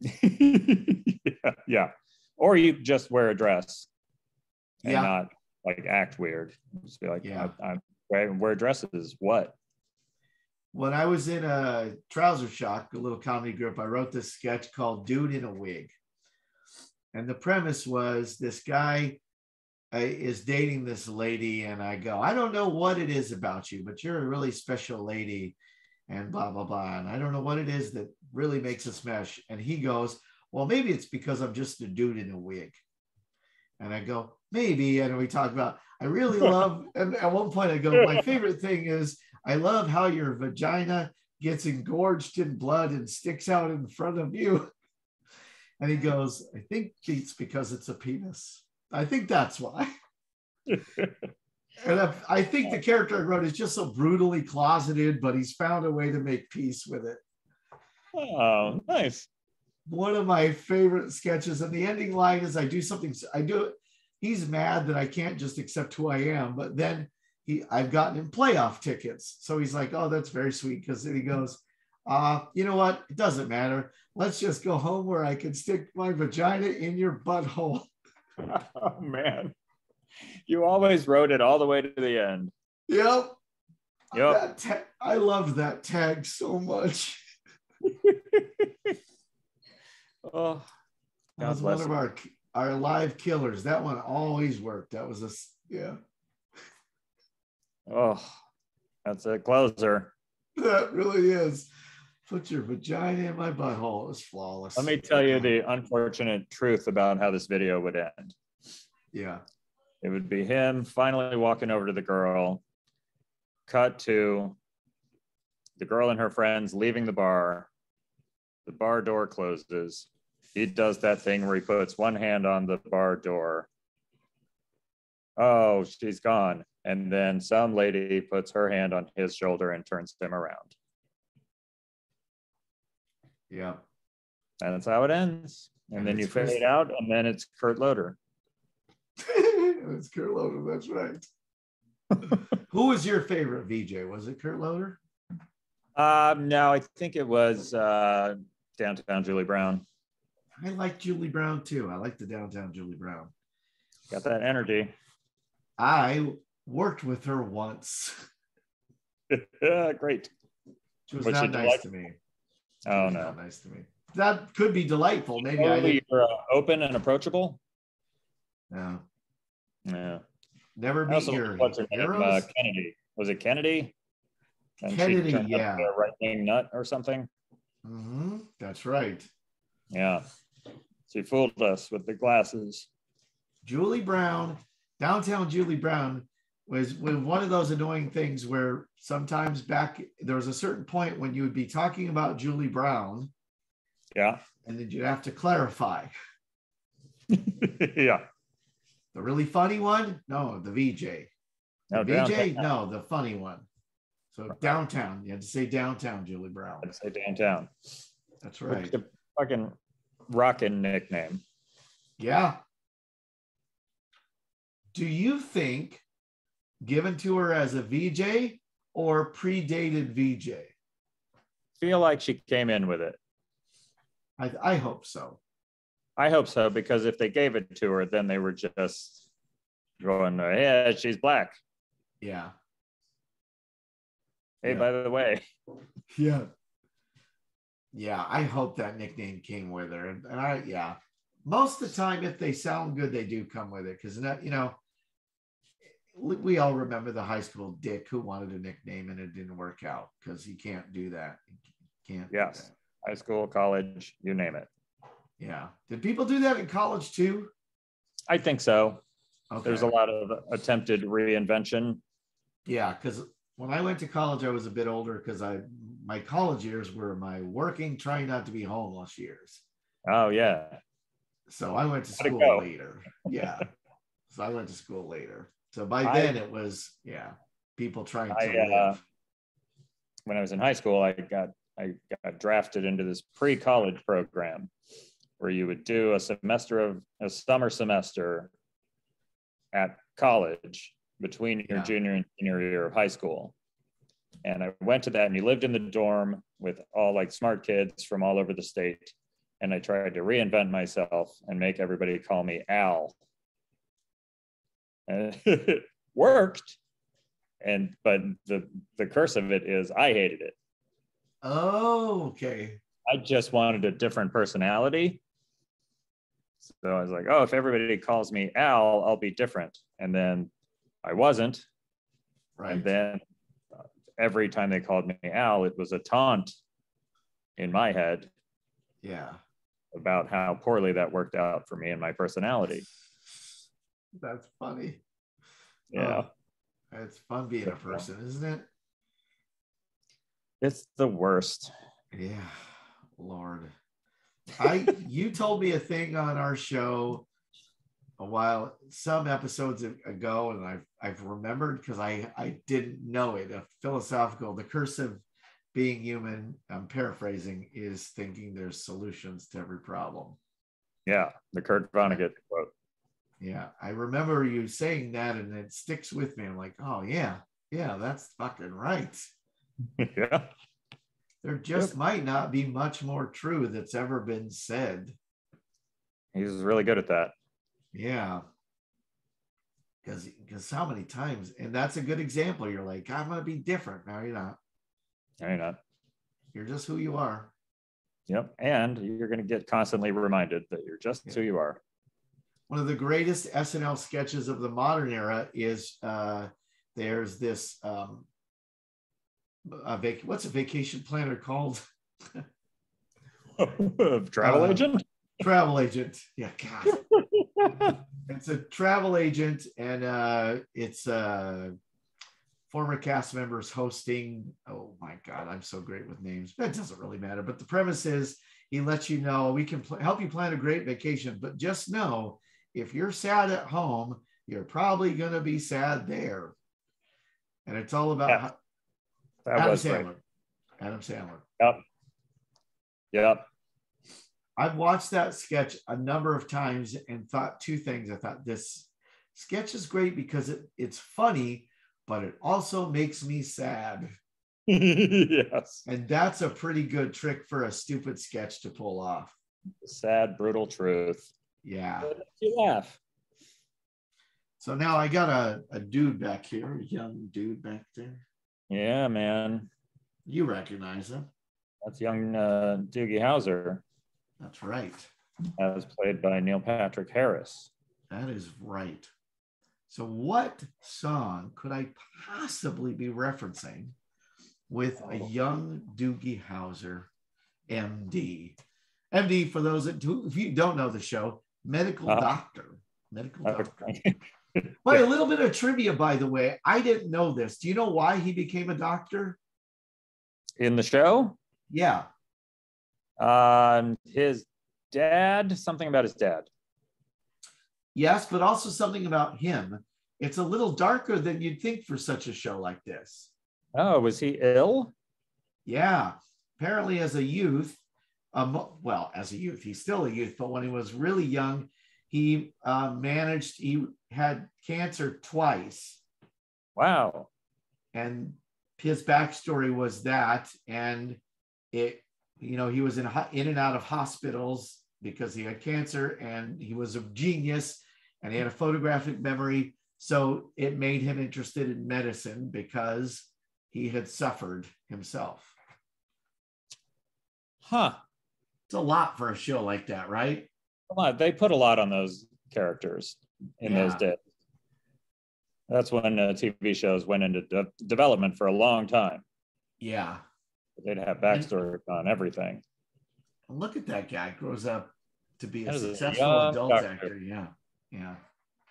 yeah, yeah. Or you just wear a dress and Yeah. not like act weird. Just be like, Yeah. I, I'm wearing wear dresses. What? When I was in a trouser shock, a little comedy group, I wrote this sketch called Dude in a Wig. And the premise was this guy uh, is dating this lady, and I go, I don't know what it is about you, but you're a really special lady, and blah, blah, blah. And I don't know what it is that really makes us mesh. And he goes, Well, maybe it's because I'm just a dude in a wig. And I go, Maybe. And we talk about, I really love, and at one point I go, My favorite thing is, I love how your vagina gets engorged in blood and sticks out in front of you. And he goes, I think it's because it's a penis. I think that's why. And I, I think the character I wrote is just so brutally closeted, but he's found a way to make peace with it. Oh, nice. One of my favorite sketches, and the ending line is I do something, I do it. He's mad that I can't just accept who I am, but then he I've gotten him playoff tickets. So he's like, Oh, that's very sweet. Because then he goes, uh, you know what? It doesn't matter. Let's just go home where I can stick my vagina in your butthole. Oh man. You always wrote it all the way to the end. Yep. Yep. Ta- I love that tag so much. Oh, That was one of our our live killers. That one always worked. That was a yeah. oh, that's a closer. That really is. Put your vagina in my butthole. It was flawless. Let me tell you the unfortunate truth about how this video would end. yeah. It would be him finally walking over to the girl, cut to the girl and her friends leaving the bar. The bar door closes. He does that thing where he puts one hand on the bar door. Oh, she's gone. And then some lady puts her hand on his shoulder and turns him around. Yeah. And that's how it ends. And, And then you it's Chris- fade out, and then it's Kurt Loder. it's Kurt Loder. That's right. Who was your favorite VJ? Was it Kurt Loder? Um, no, I think it was uh, downtown Julie Brown. I like Julie Brown too. I like the downtown Julie Brown. Got that energy. I worked with her once. Great. She was not nice to me. Oh no. not nice to me. That could be delightful. Maybe I Oh, you're uh, open and approachable. No. Yeah. Never I meet your what's her name? Uh, Kennedy. Was it Kennedy? And Kennedy, yeah. a right wing nut or something. hmm That's right. Yeah. She fooled us with the glasses. Julie Brown, downtown Julie Brown was, was one of those annoying things where sometimes back there was a certain point when you would be talking about Julie Brown Yeah. and then you'd have to clarify. yeah. The really funny one? No, the VJ. No, The VJ? No, the funny one. So downtown. You had to say downtown Julie Brown. I'd say downtown. That's right. It's a fucking rockin' nickname. Yeah. Do you think given to her as a VJ or predated VJ? Feel like she came in with it. I, I hope so. I hope so because if they gave it to her, then they were just going, "Yeah, she's black." Yeah. Hey, Yeah. by the way, Yeah. Yeah. I hope that nickname came with her. And, and I, yeah. Most of the time, if they sound good, they do come with it. Cause you know, we all remember the high school dick who wanted a nickname and it didn't work out because he can't do that. He can't. Yes. High school, college, you name it. Yeah. Did people do that in college too? I think so. Okay. There's a lot of attempted reinvention. Yeah, because when I went to college, I was a bit older because I my college years were my working, trying not to be homeless years. Oh yeah. So I went to How'd school later. Yeah. so I went to school later. So by I- then it was yeah, people trying to I, uh, live. When I was in high school, I got I got drafted into this pre-college program where you would do a semester of a summer semester at college between your Yeah. junior and senior year of high school. And I went to that and you lived in the dorm with all like smart kids from all over the state. And I tried to reinvent myself and make everybody call me Al. And it worked. And but the the curse of it is I hated it. Oh, okay. I just wanted a different personality. So I was like, oh, if everybody calls me Al, I'll be different. And then I wasn't. Right. And then uh, every time they called me Al, it was a taunt in my head yeah. about how poorly that worked out for me and my personality. That's funny. Yeah. Um, oh, it's fun being a person, isn't it? It's the worst. Yeah, Lord. I you told me a thing on our show a while, some episodes ago, and I've I've remembered because I I didn't know it. A philosophical, the curse of being human. I'm paraphrasing is thinking there's solutions to every problem. Yeah. The Kurt Vonnegut quote. Yeah, I remember you saying that, and it sticks with me. I'm like, oh yeah, yeah, that's fucking right. yeah. There just might not be much more true that's ever been said. He's really good at that. Yeah. Because because how many times, and that's a good example. You're like, I'm gonna be different. No, you're not. No, you're not. You're just who you are. Yep. And you're going to get constantly reminded that you're just who you are. One of the greatest SNL sketches of the modern era is uh, there's this um, a vac- what's a vacation planner called? Travel Uh, agent? travel agent. Yeah, God. it's a travel agent, and uh, it's uh, former cast members hosting. Oh my God, I'm so great with names. That doesn't really matter. But the premise is he lets you know we can pl- help you plan a great vacation, but just know if you're sad at home, you're probably going to be sad there. And it's all about Yeah, how- That Adam. Sandler. Adam Sandler. Yep. Yep. I've watched that sketch a number of times and thought two things. I thought this sketch is great because it, it's funny, but it also makes me sad. yes. And that's a pretty good trick for a stupid sketch to pull off. Sad, brutal truth. Yeah. But it makes You laugh. So now I got a, a dude back here, a young dude back there. Yeah, man. You recognize him. That's young uh, Doogie Howser, That's right. as played by Neil Patrick Harris. That is right. So, what song could I possibly be referencing with a Oh. young Doogie Howser, MD? MD, for those that do, if you don't know the show, medical Uh-huh. doctor. Medical doctor. But a little bit of trivia, by the way. I didn't know this. Do you know why he became a doctor? In the show, Yeah. um, his dad, something about his dad. Yes, but also something about him. It's a little darker than you'd think for such a show like this. Oh, was he ill? Yeah, apparently as a youth, um, well, as a youth, he's still a youth, but when he was really young, he uh, managed. He had cancer twice, Wow. and his backstory was that, and it, you know, he was in in and out of hospitals because he had cancer, and he was a genius, and he had a photographic memory, so it made him interested in medicine because he had suffered himself. Huh. It's a lot for a show like that, right? A lot. They put a lot on those characters in those days. That's when uh, TV shows went into de- development for a long time. Yeah. They'd have backstory on everything. Look at that guy. Grows up to be a That a successful young adult doctor. actor. Yeah. Yeah.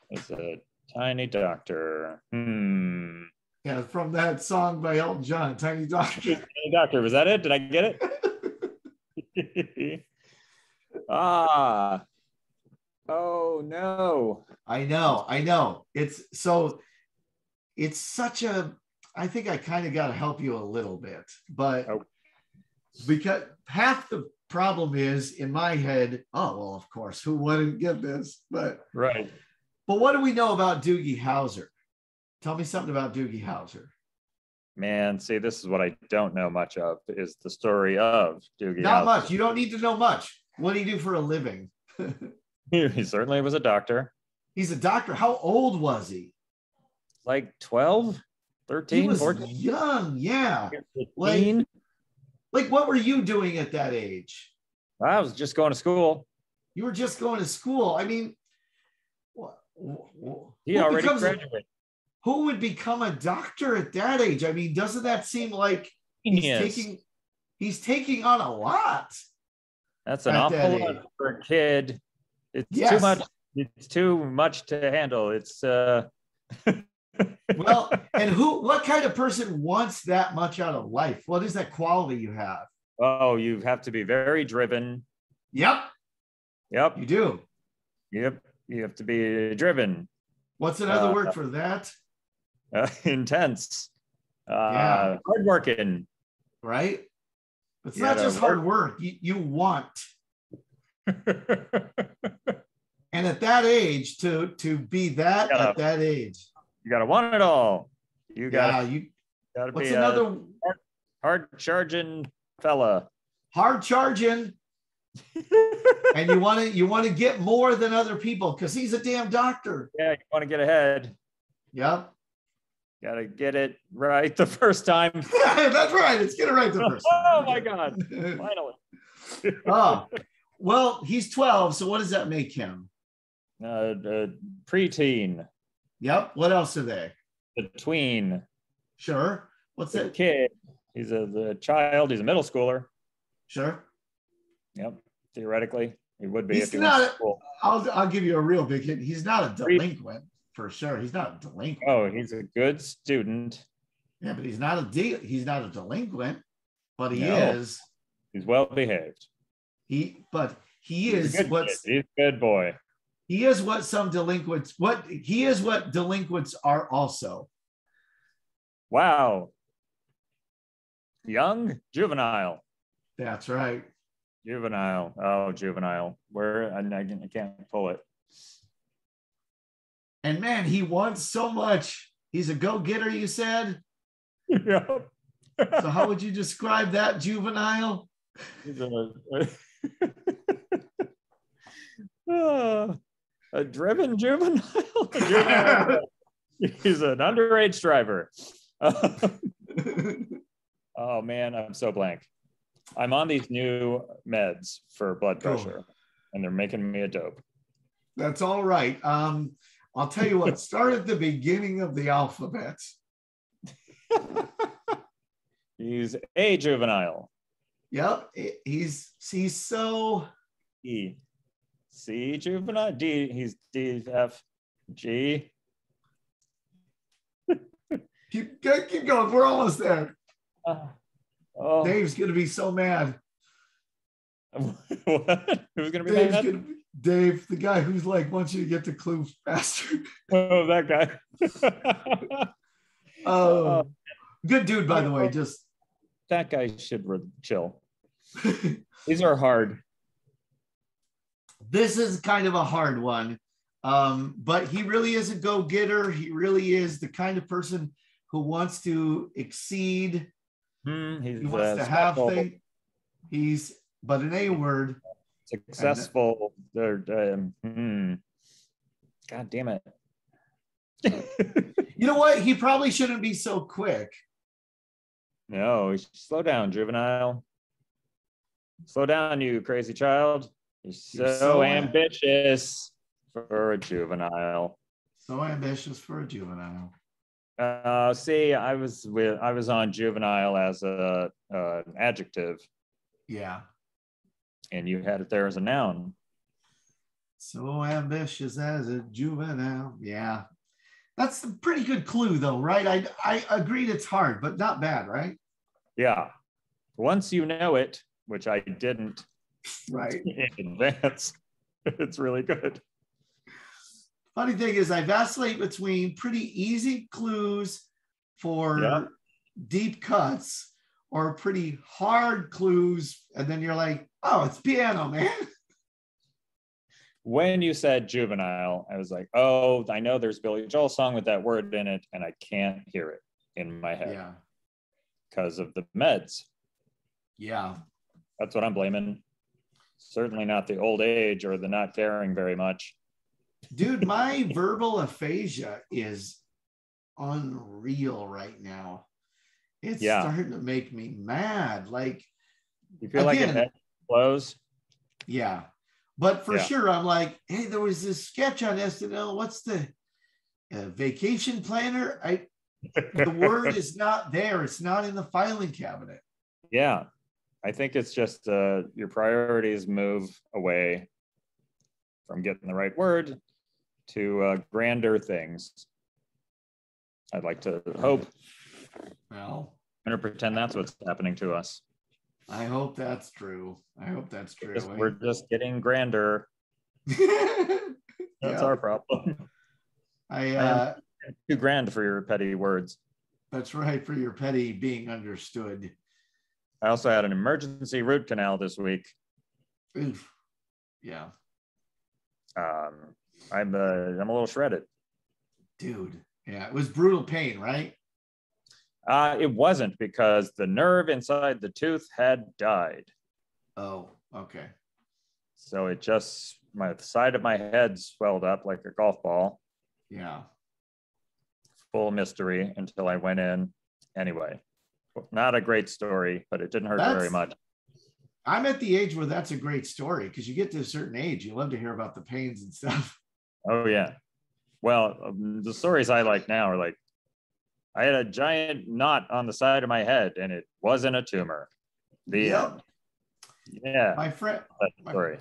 It's a tiny doctor. Hmm. Yeah. From that song by Elton John, Tiny Doctor. Tiny doctor, was that it? Did I get it? ah. Oh no. I know, I know. It's so it's such a I think I kind of got to help you a little bit, but Oh. because half the problem is in my head, oh well, of course, who wouldn't get this? But Right. but what do we know about Doogie Howser? Tell me something about Doogie Howser. Man, see, this is what I don't know much of is the story of Doogie. Not Howser. much. You don't need to know much. What do you do for a living? He certainly was a doctor. He's a doctor. How old was he? Like 12, He 13, was 14, young. Yeah. 15. Like, what were you doing at that age? I was just going to school. You were just going to school. I mean, wh- wh- He already becomes graduated. Who would become a doctor at that age? I mean, doesn't that seem like he's taking he's taking on a lot? That's an awful that lot for a kid. It's too much. It's too much to handle. It's uh Well, and who what kind of person wants that much out of life? What is that quality you have? oh, you have to be very driven. Yep, Yep. you do. Yep. You have to be driven. What's another Uh, word for that? Uh, intense. Uh Yeah. hardworking. Right? It's You not gotta just hard work. You, you want. And at that age, to to be that Yeah. at that age, you gotta want it all. You gotta, you. gotta What's be another a hard charging fella. hard charging? And you want to you want to get more than other people because he's a damn doctor. yeah, you want to get ahead. Yep, Gotta get it right the first time. that's right. Let's get it right the first. oh my god. Finally. oh, well, he's twelve. So what does that make him? Uh, uh, preteen, Yep. What else are they? the tween, Sure. What's the it? kid. He's a the child. He's a middle schooler. Sure. Yep. Theoretically, he would be He's if he not- to school. I'll I'll give you a real big hint. He's not a delinquent for sure. He's not a delinquent. Oh, he's a good student. Yeah, but he's not a de- he's not a delinquent, but he No. is He's well behaved. he but he He's is a good what's—he's a good boy. he is what some delinquents what he is what delinquents are also. Wow. Young, juvenile, That's right. juvenile. Oh, juvenile. Where I, I I can't pull it. And man, he wants so much. He's a go-getter, you said. Yep. So how would you describe that juvenile? He's a, Ah, a driven juvenile. He's an underage driver. oh man, I'm so blank. I'm on these new meds for blood Cool. pressure, and they're making me a dope. That's all right. Um, I'll tell you what, start at the beginning of the alphabet. He's a juvenile. Yep. He's he's so E. C juvenile. D. He's D F G. keep keep going. We're almost there. Uh, oh, Dave's gonna be so mad. what? Who's gonna be Dave's mad? gonna be, Dave, the guy who's like wants you to get to clue faster. Oh, that guy. Oh, good dude, by the way. Just that guy should re- chill. These are hard. this is kind of a hard one. Um, but he really is a go-getter. He really is the kind of person who wants to exceed. He's He wants uh, to have things. He's but an A word. Successful. They're, um, hmm. God damn it. You know what? He probably shouldn't be so quick. no, slow down, juvenile. Slow down, you crazy child. You're so, You're so- ambitious for a juvenile. So ambitious for a juvenile. Uh, see, I was with I was on juvenile as a uh, an adjective, Yeah. And you had it there as a noun. So ambitious as a juvenile. Yeah. That's a pretty good clue, though, right? I, I agreed it's hard, but not bad, right? Yeah. Once you know it, which I didn't Right. in advance, it's really good. Funny thing is, I vacillate between pretty easy clues for Yeah. deep cuts or pretty hard clues. And then you're like, oh, it's piano, man. When you said juvenile, I was like, oh, I know there's Billy Joel song with that word in it, and I can't hear it in my head Yeah. because of the meds. Yeah. That's what I'm blaming. Certainly not the old age or the not caring very much. Dude, my verbal aphasia is unreal right now. It's Yeah. starting to make me mad. Like, You feel like Again- it flows. yeah. But for Yeah. sure, I'm like, hey, there was this sketch on SNL. What's the uh, vacation planner? I the word is not there. It's not in the filing cabinet. Yeah, I think it's just uh, your priorities move away from getting the right word to uh, grander things. I'd like to hope Well, I'm gonna pretend that's what's happening to us. I hope that's true. I hope that's true. Just- we're just getting grander. That's Yeah. our problem. I uh, Too grand for your petty words. that's right for your petty being understood. I also had an emergency root canal this week. Oof. Yeah, Um, I'm uh, I'm a little shredded. dude. Yeah, it was brutal pain, right? Uh, it wasn't because the nerve inside the tooth had died. Oh, okay. So it just my the side of my head swelled up like a golf ball, Yeah. full mystery until I went in. Anyway, not a great story, but it didn't hurt That's- very much. I'm at the age where that's a great story because you get to a certain age, you love to hear about the pains and stuff. Oh yeah. Well, um, the stories I like now are like, I had a giant knot on the side of my head, and it wasn't a tumor. The Yep. Yeah, My friend, that story.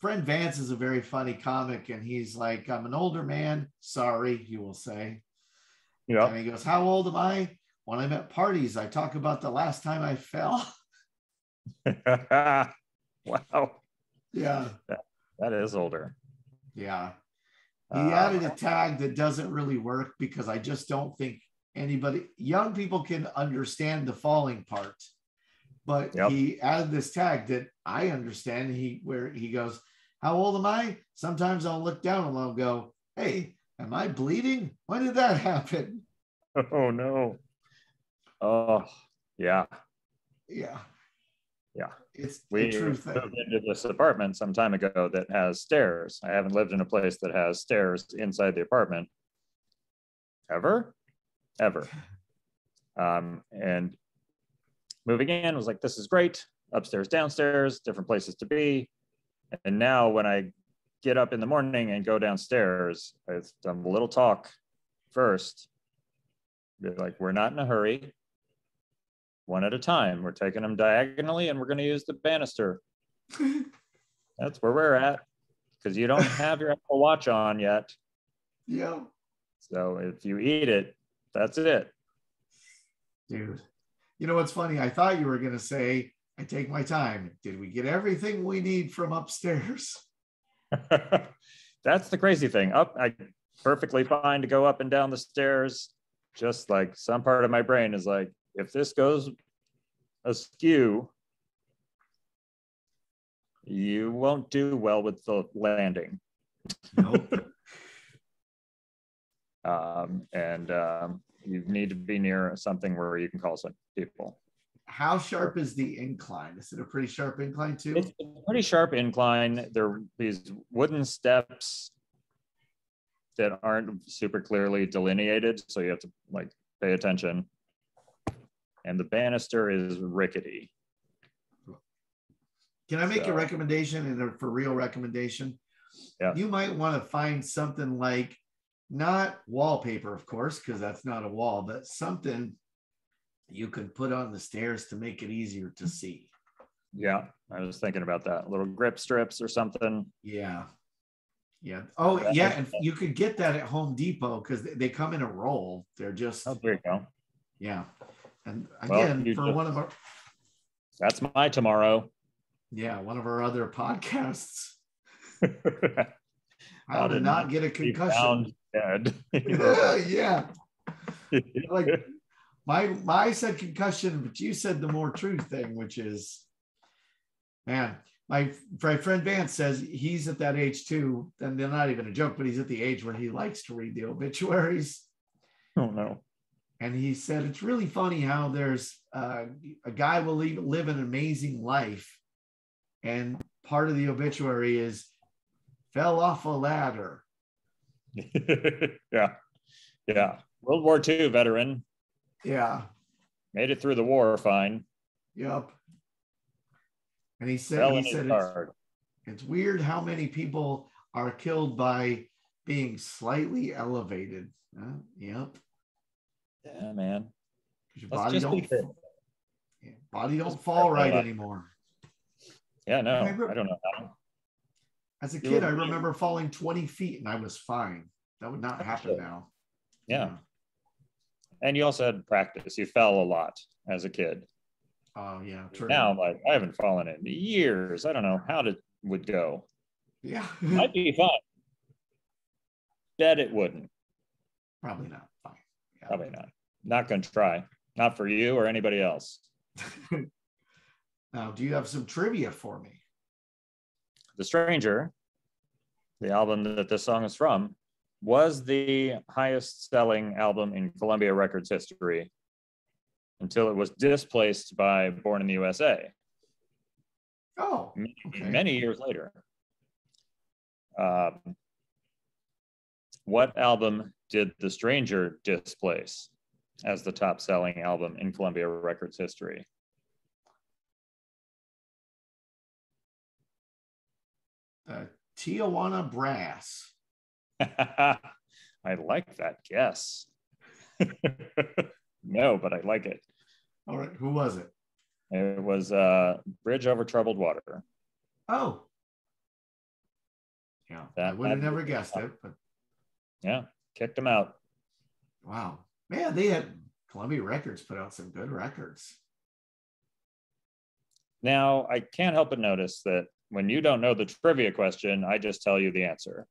friend Vance is a very funny comic, and he's like, I'm an older man. Sorry, he will say. Yeah. And he goes, How old am I? When I'm at parties, I talk about the last time I fell. wow, yeah. that is older. Yeah. He Uh, added a tag that doesn't really work because I just don't think anybody, young people can understand the falling part. But Yep. he added this tag that I understand. He where he goes, How old am I? Sometimes I'll look down and I'll go, Hey, am I bleeding? When did that happen? Oh no. Oh yeah. Yeah. Yeah. It's We a true thing. moved into this apartment some time ago that has stairs. I haven't lived in a place that has stairs inside the apartment ever, ever. Um, and moving in was like, this is great. Upstairs, downstairs, different places to be. And now when I get up in the morning and go downstairs, it's done a little talk first. Be like, we're not in a hurry one at a time. We're taking them diagonally and we're going to use the banister. That's where we're at because you don't have your Apple Watch on yet. yeah. So if you eat it, that's it. Dude. You know what's funny? I thought you were going to say, I take my time. Did we get everything we need from upstairs? that's the crazy thing. Up, I perfectly fine to go up and down the stairs. Just like some part of my brain is like, if this goes askew, you won't do well with the landing. Nope. um, and um, you need to be near something where you can call some people. How sharp is the incline? Is it a pretty sharp incline too? It's a pretty sharp incline. There are these wooden steps that aren't super clearly delineated, so you have to like pay attention. And the banister is rickety. Can I make So- a recommendation and a for real recommendation? Yeah. You might want to find something like not wallpaper, of course, because that's not a wall, but something you could put on the stairs to make it easier to see. Yeah, I was thinking about that. Little grip strips or something. Yeah. Yeah. Oh, yeah. And you could get that at Home Depot because they come in a roll. They're just, Oh, there you go. yeah. And again, you for just- one of our, That's my tomorrow. yeah, one of our other podcasts, How to not get a concussion. yeah. Like my my said concussion, but you said the more true thing, which is, man, my, my friend Vance says he's at that age too, and they're not even a joke, but he's at the age where he likes to read the obituaries. oh no. And he said it's really funny how there's uh, a guy will leave, live an amazing life, and part of the obituary is fell off a ladder. yeah. Yeah. World War II veteran. Yeah, Made it through the war fine. yep. And he said Fell he said it's, it's weird how many people are killed by being slightly elevated. Uh, yep, Yeah, man. your Let's body just be don't yeah, body don't fall right anymore. Yeah, no, I re- I don't know. As a kid, I remember falling 20 feet and I was fine. That would not happen now. Yeah. And you also had practice. You fell a lot as a kid. Oh yeah, true. Now I'm like, I haven't fallen in years. I don't know how it would go. yeah, Might be fun. Bet it wouldn't. probably not. Fine. Yeah. Probably not. Not going to try. Not for you or anybody else. Now, do you have some trivia for me? The Stranger, the album that this song is from, was the highest selling album in Columbia Records history until it was displaced by Born in the USA Oh, many, Okay. many years later. Um, what album did The Stranger displace as the top selling album in Columbia Records history? Tijuana Brass. I like that guess. no, but I like it. All right, who was it? It was uh, Bridge Over Troubled Water. Oh, yeah, I That- would have never guessed it, but Yeah, kicked them out. wow, man, they had Columbia Records put out some good records. Now, I can't help but notice that when you don't know the trivia question, I just tell you the answer.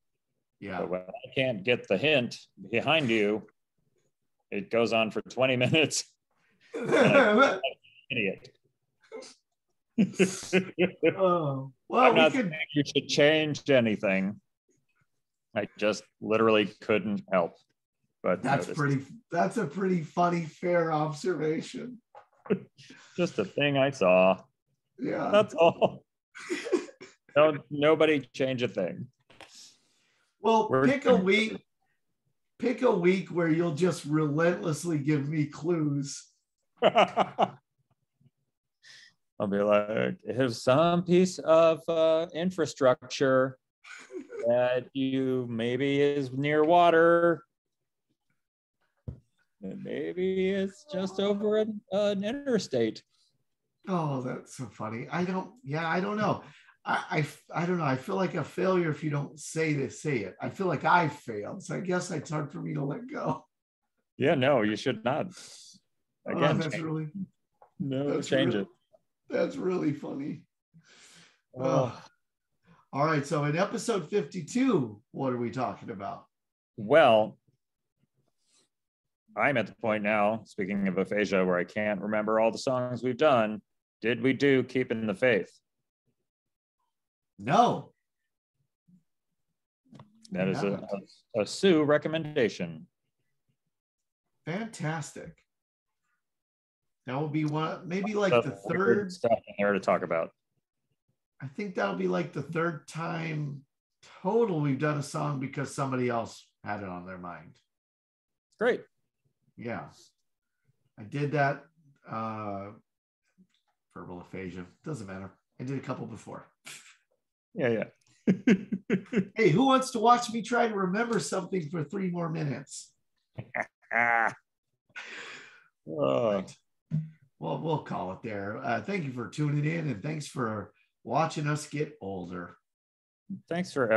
Yeah, But when I can't get the hint behind you, it goes on for 20 minutes. Idiot. oh, well, I'm we not could. saying you should change anything. I just literally couldn't help. But That's notice. pretty. That's a pretty funny, fair observation. just a thing I saw. Yeah. That's all. No, nobody change a thing. Well, We're- pick a week. Pick a week where you'll just relentlessly give me clues. I'll be like, here's some piece of uh, infrastructure that you maybe is near water. And maybe it's just over an, an interstate. Oh, that's so funny. I don't. Yeah, I don't know. I, I I don't know. I feel like a failure if you don't say to say it. I feel like I failed. So I guess it's hard for me to let go. Yeah, no, you should not. Oh, Again, that's change- really no, that's change really- it. that's really funny. Oh. Oh. All right. So in episode 52, what are we talking about? Well, I'm at the point now, speaking of aphasia, where I can't remember all the songs we've done. Did we do Keeping the Faith? No. That is a, a, a Sue recommendation. Fantastic. That will be one, maybe like the third. stuff in there to talk about. I think that'll be like the third time total we've done a song because somebody else had it on their mind. Great. Yeah. I did that uh verbal aphasia. Doesn't matter. I did a couple before. Yeah, yeah. hey, who wants to watch me try to remember something for three more minutes? ah. Oh. Well, we'll call it there. Uh, thank you for tuning in and thanks for watching us get older. Thanks for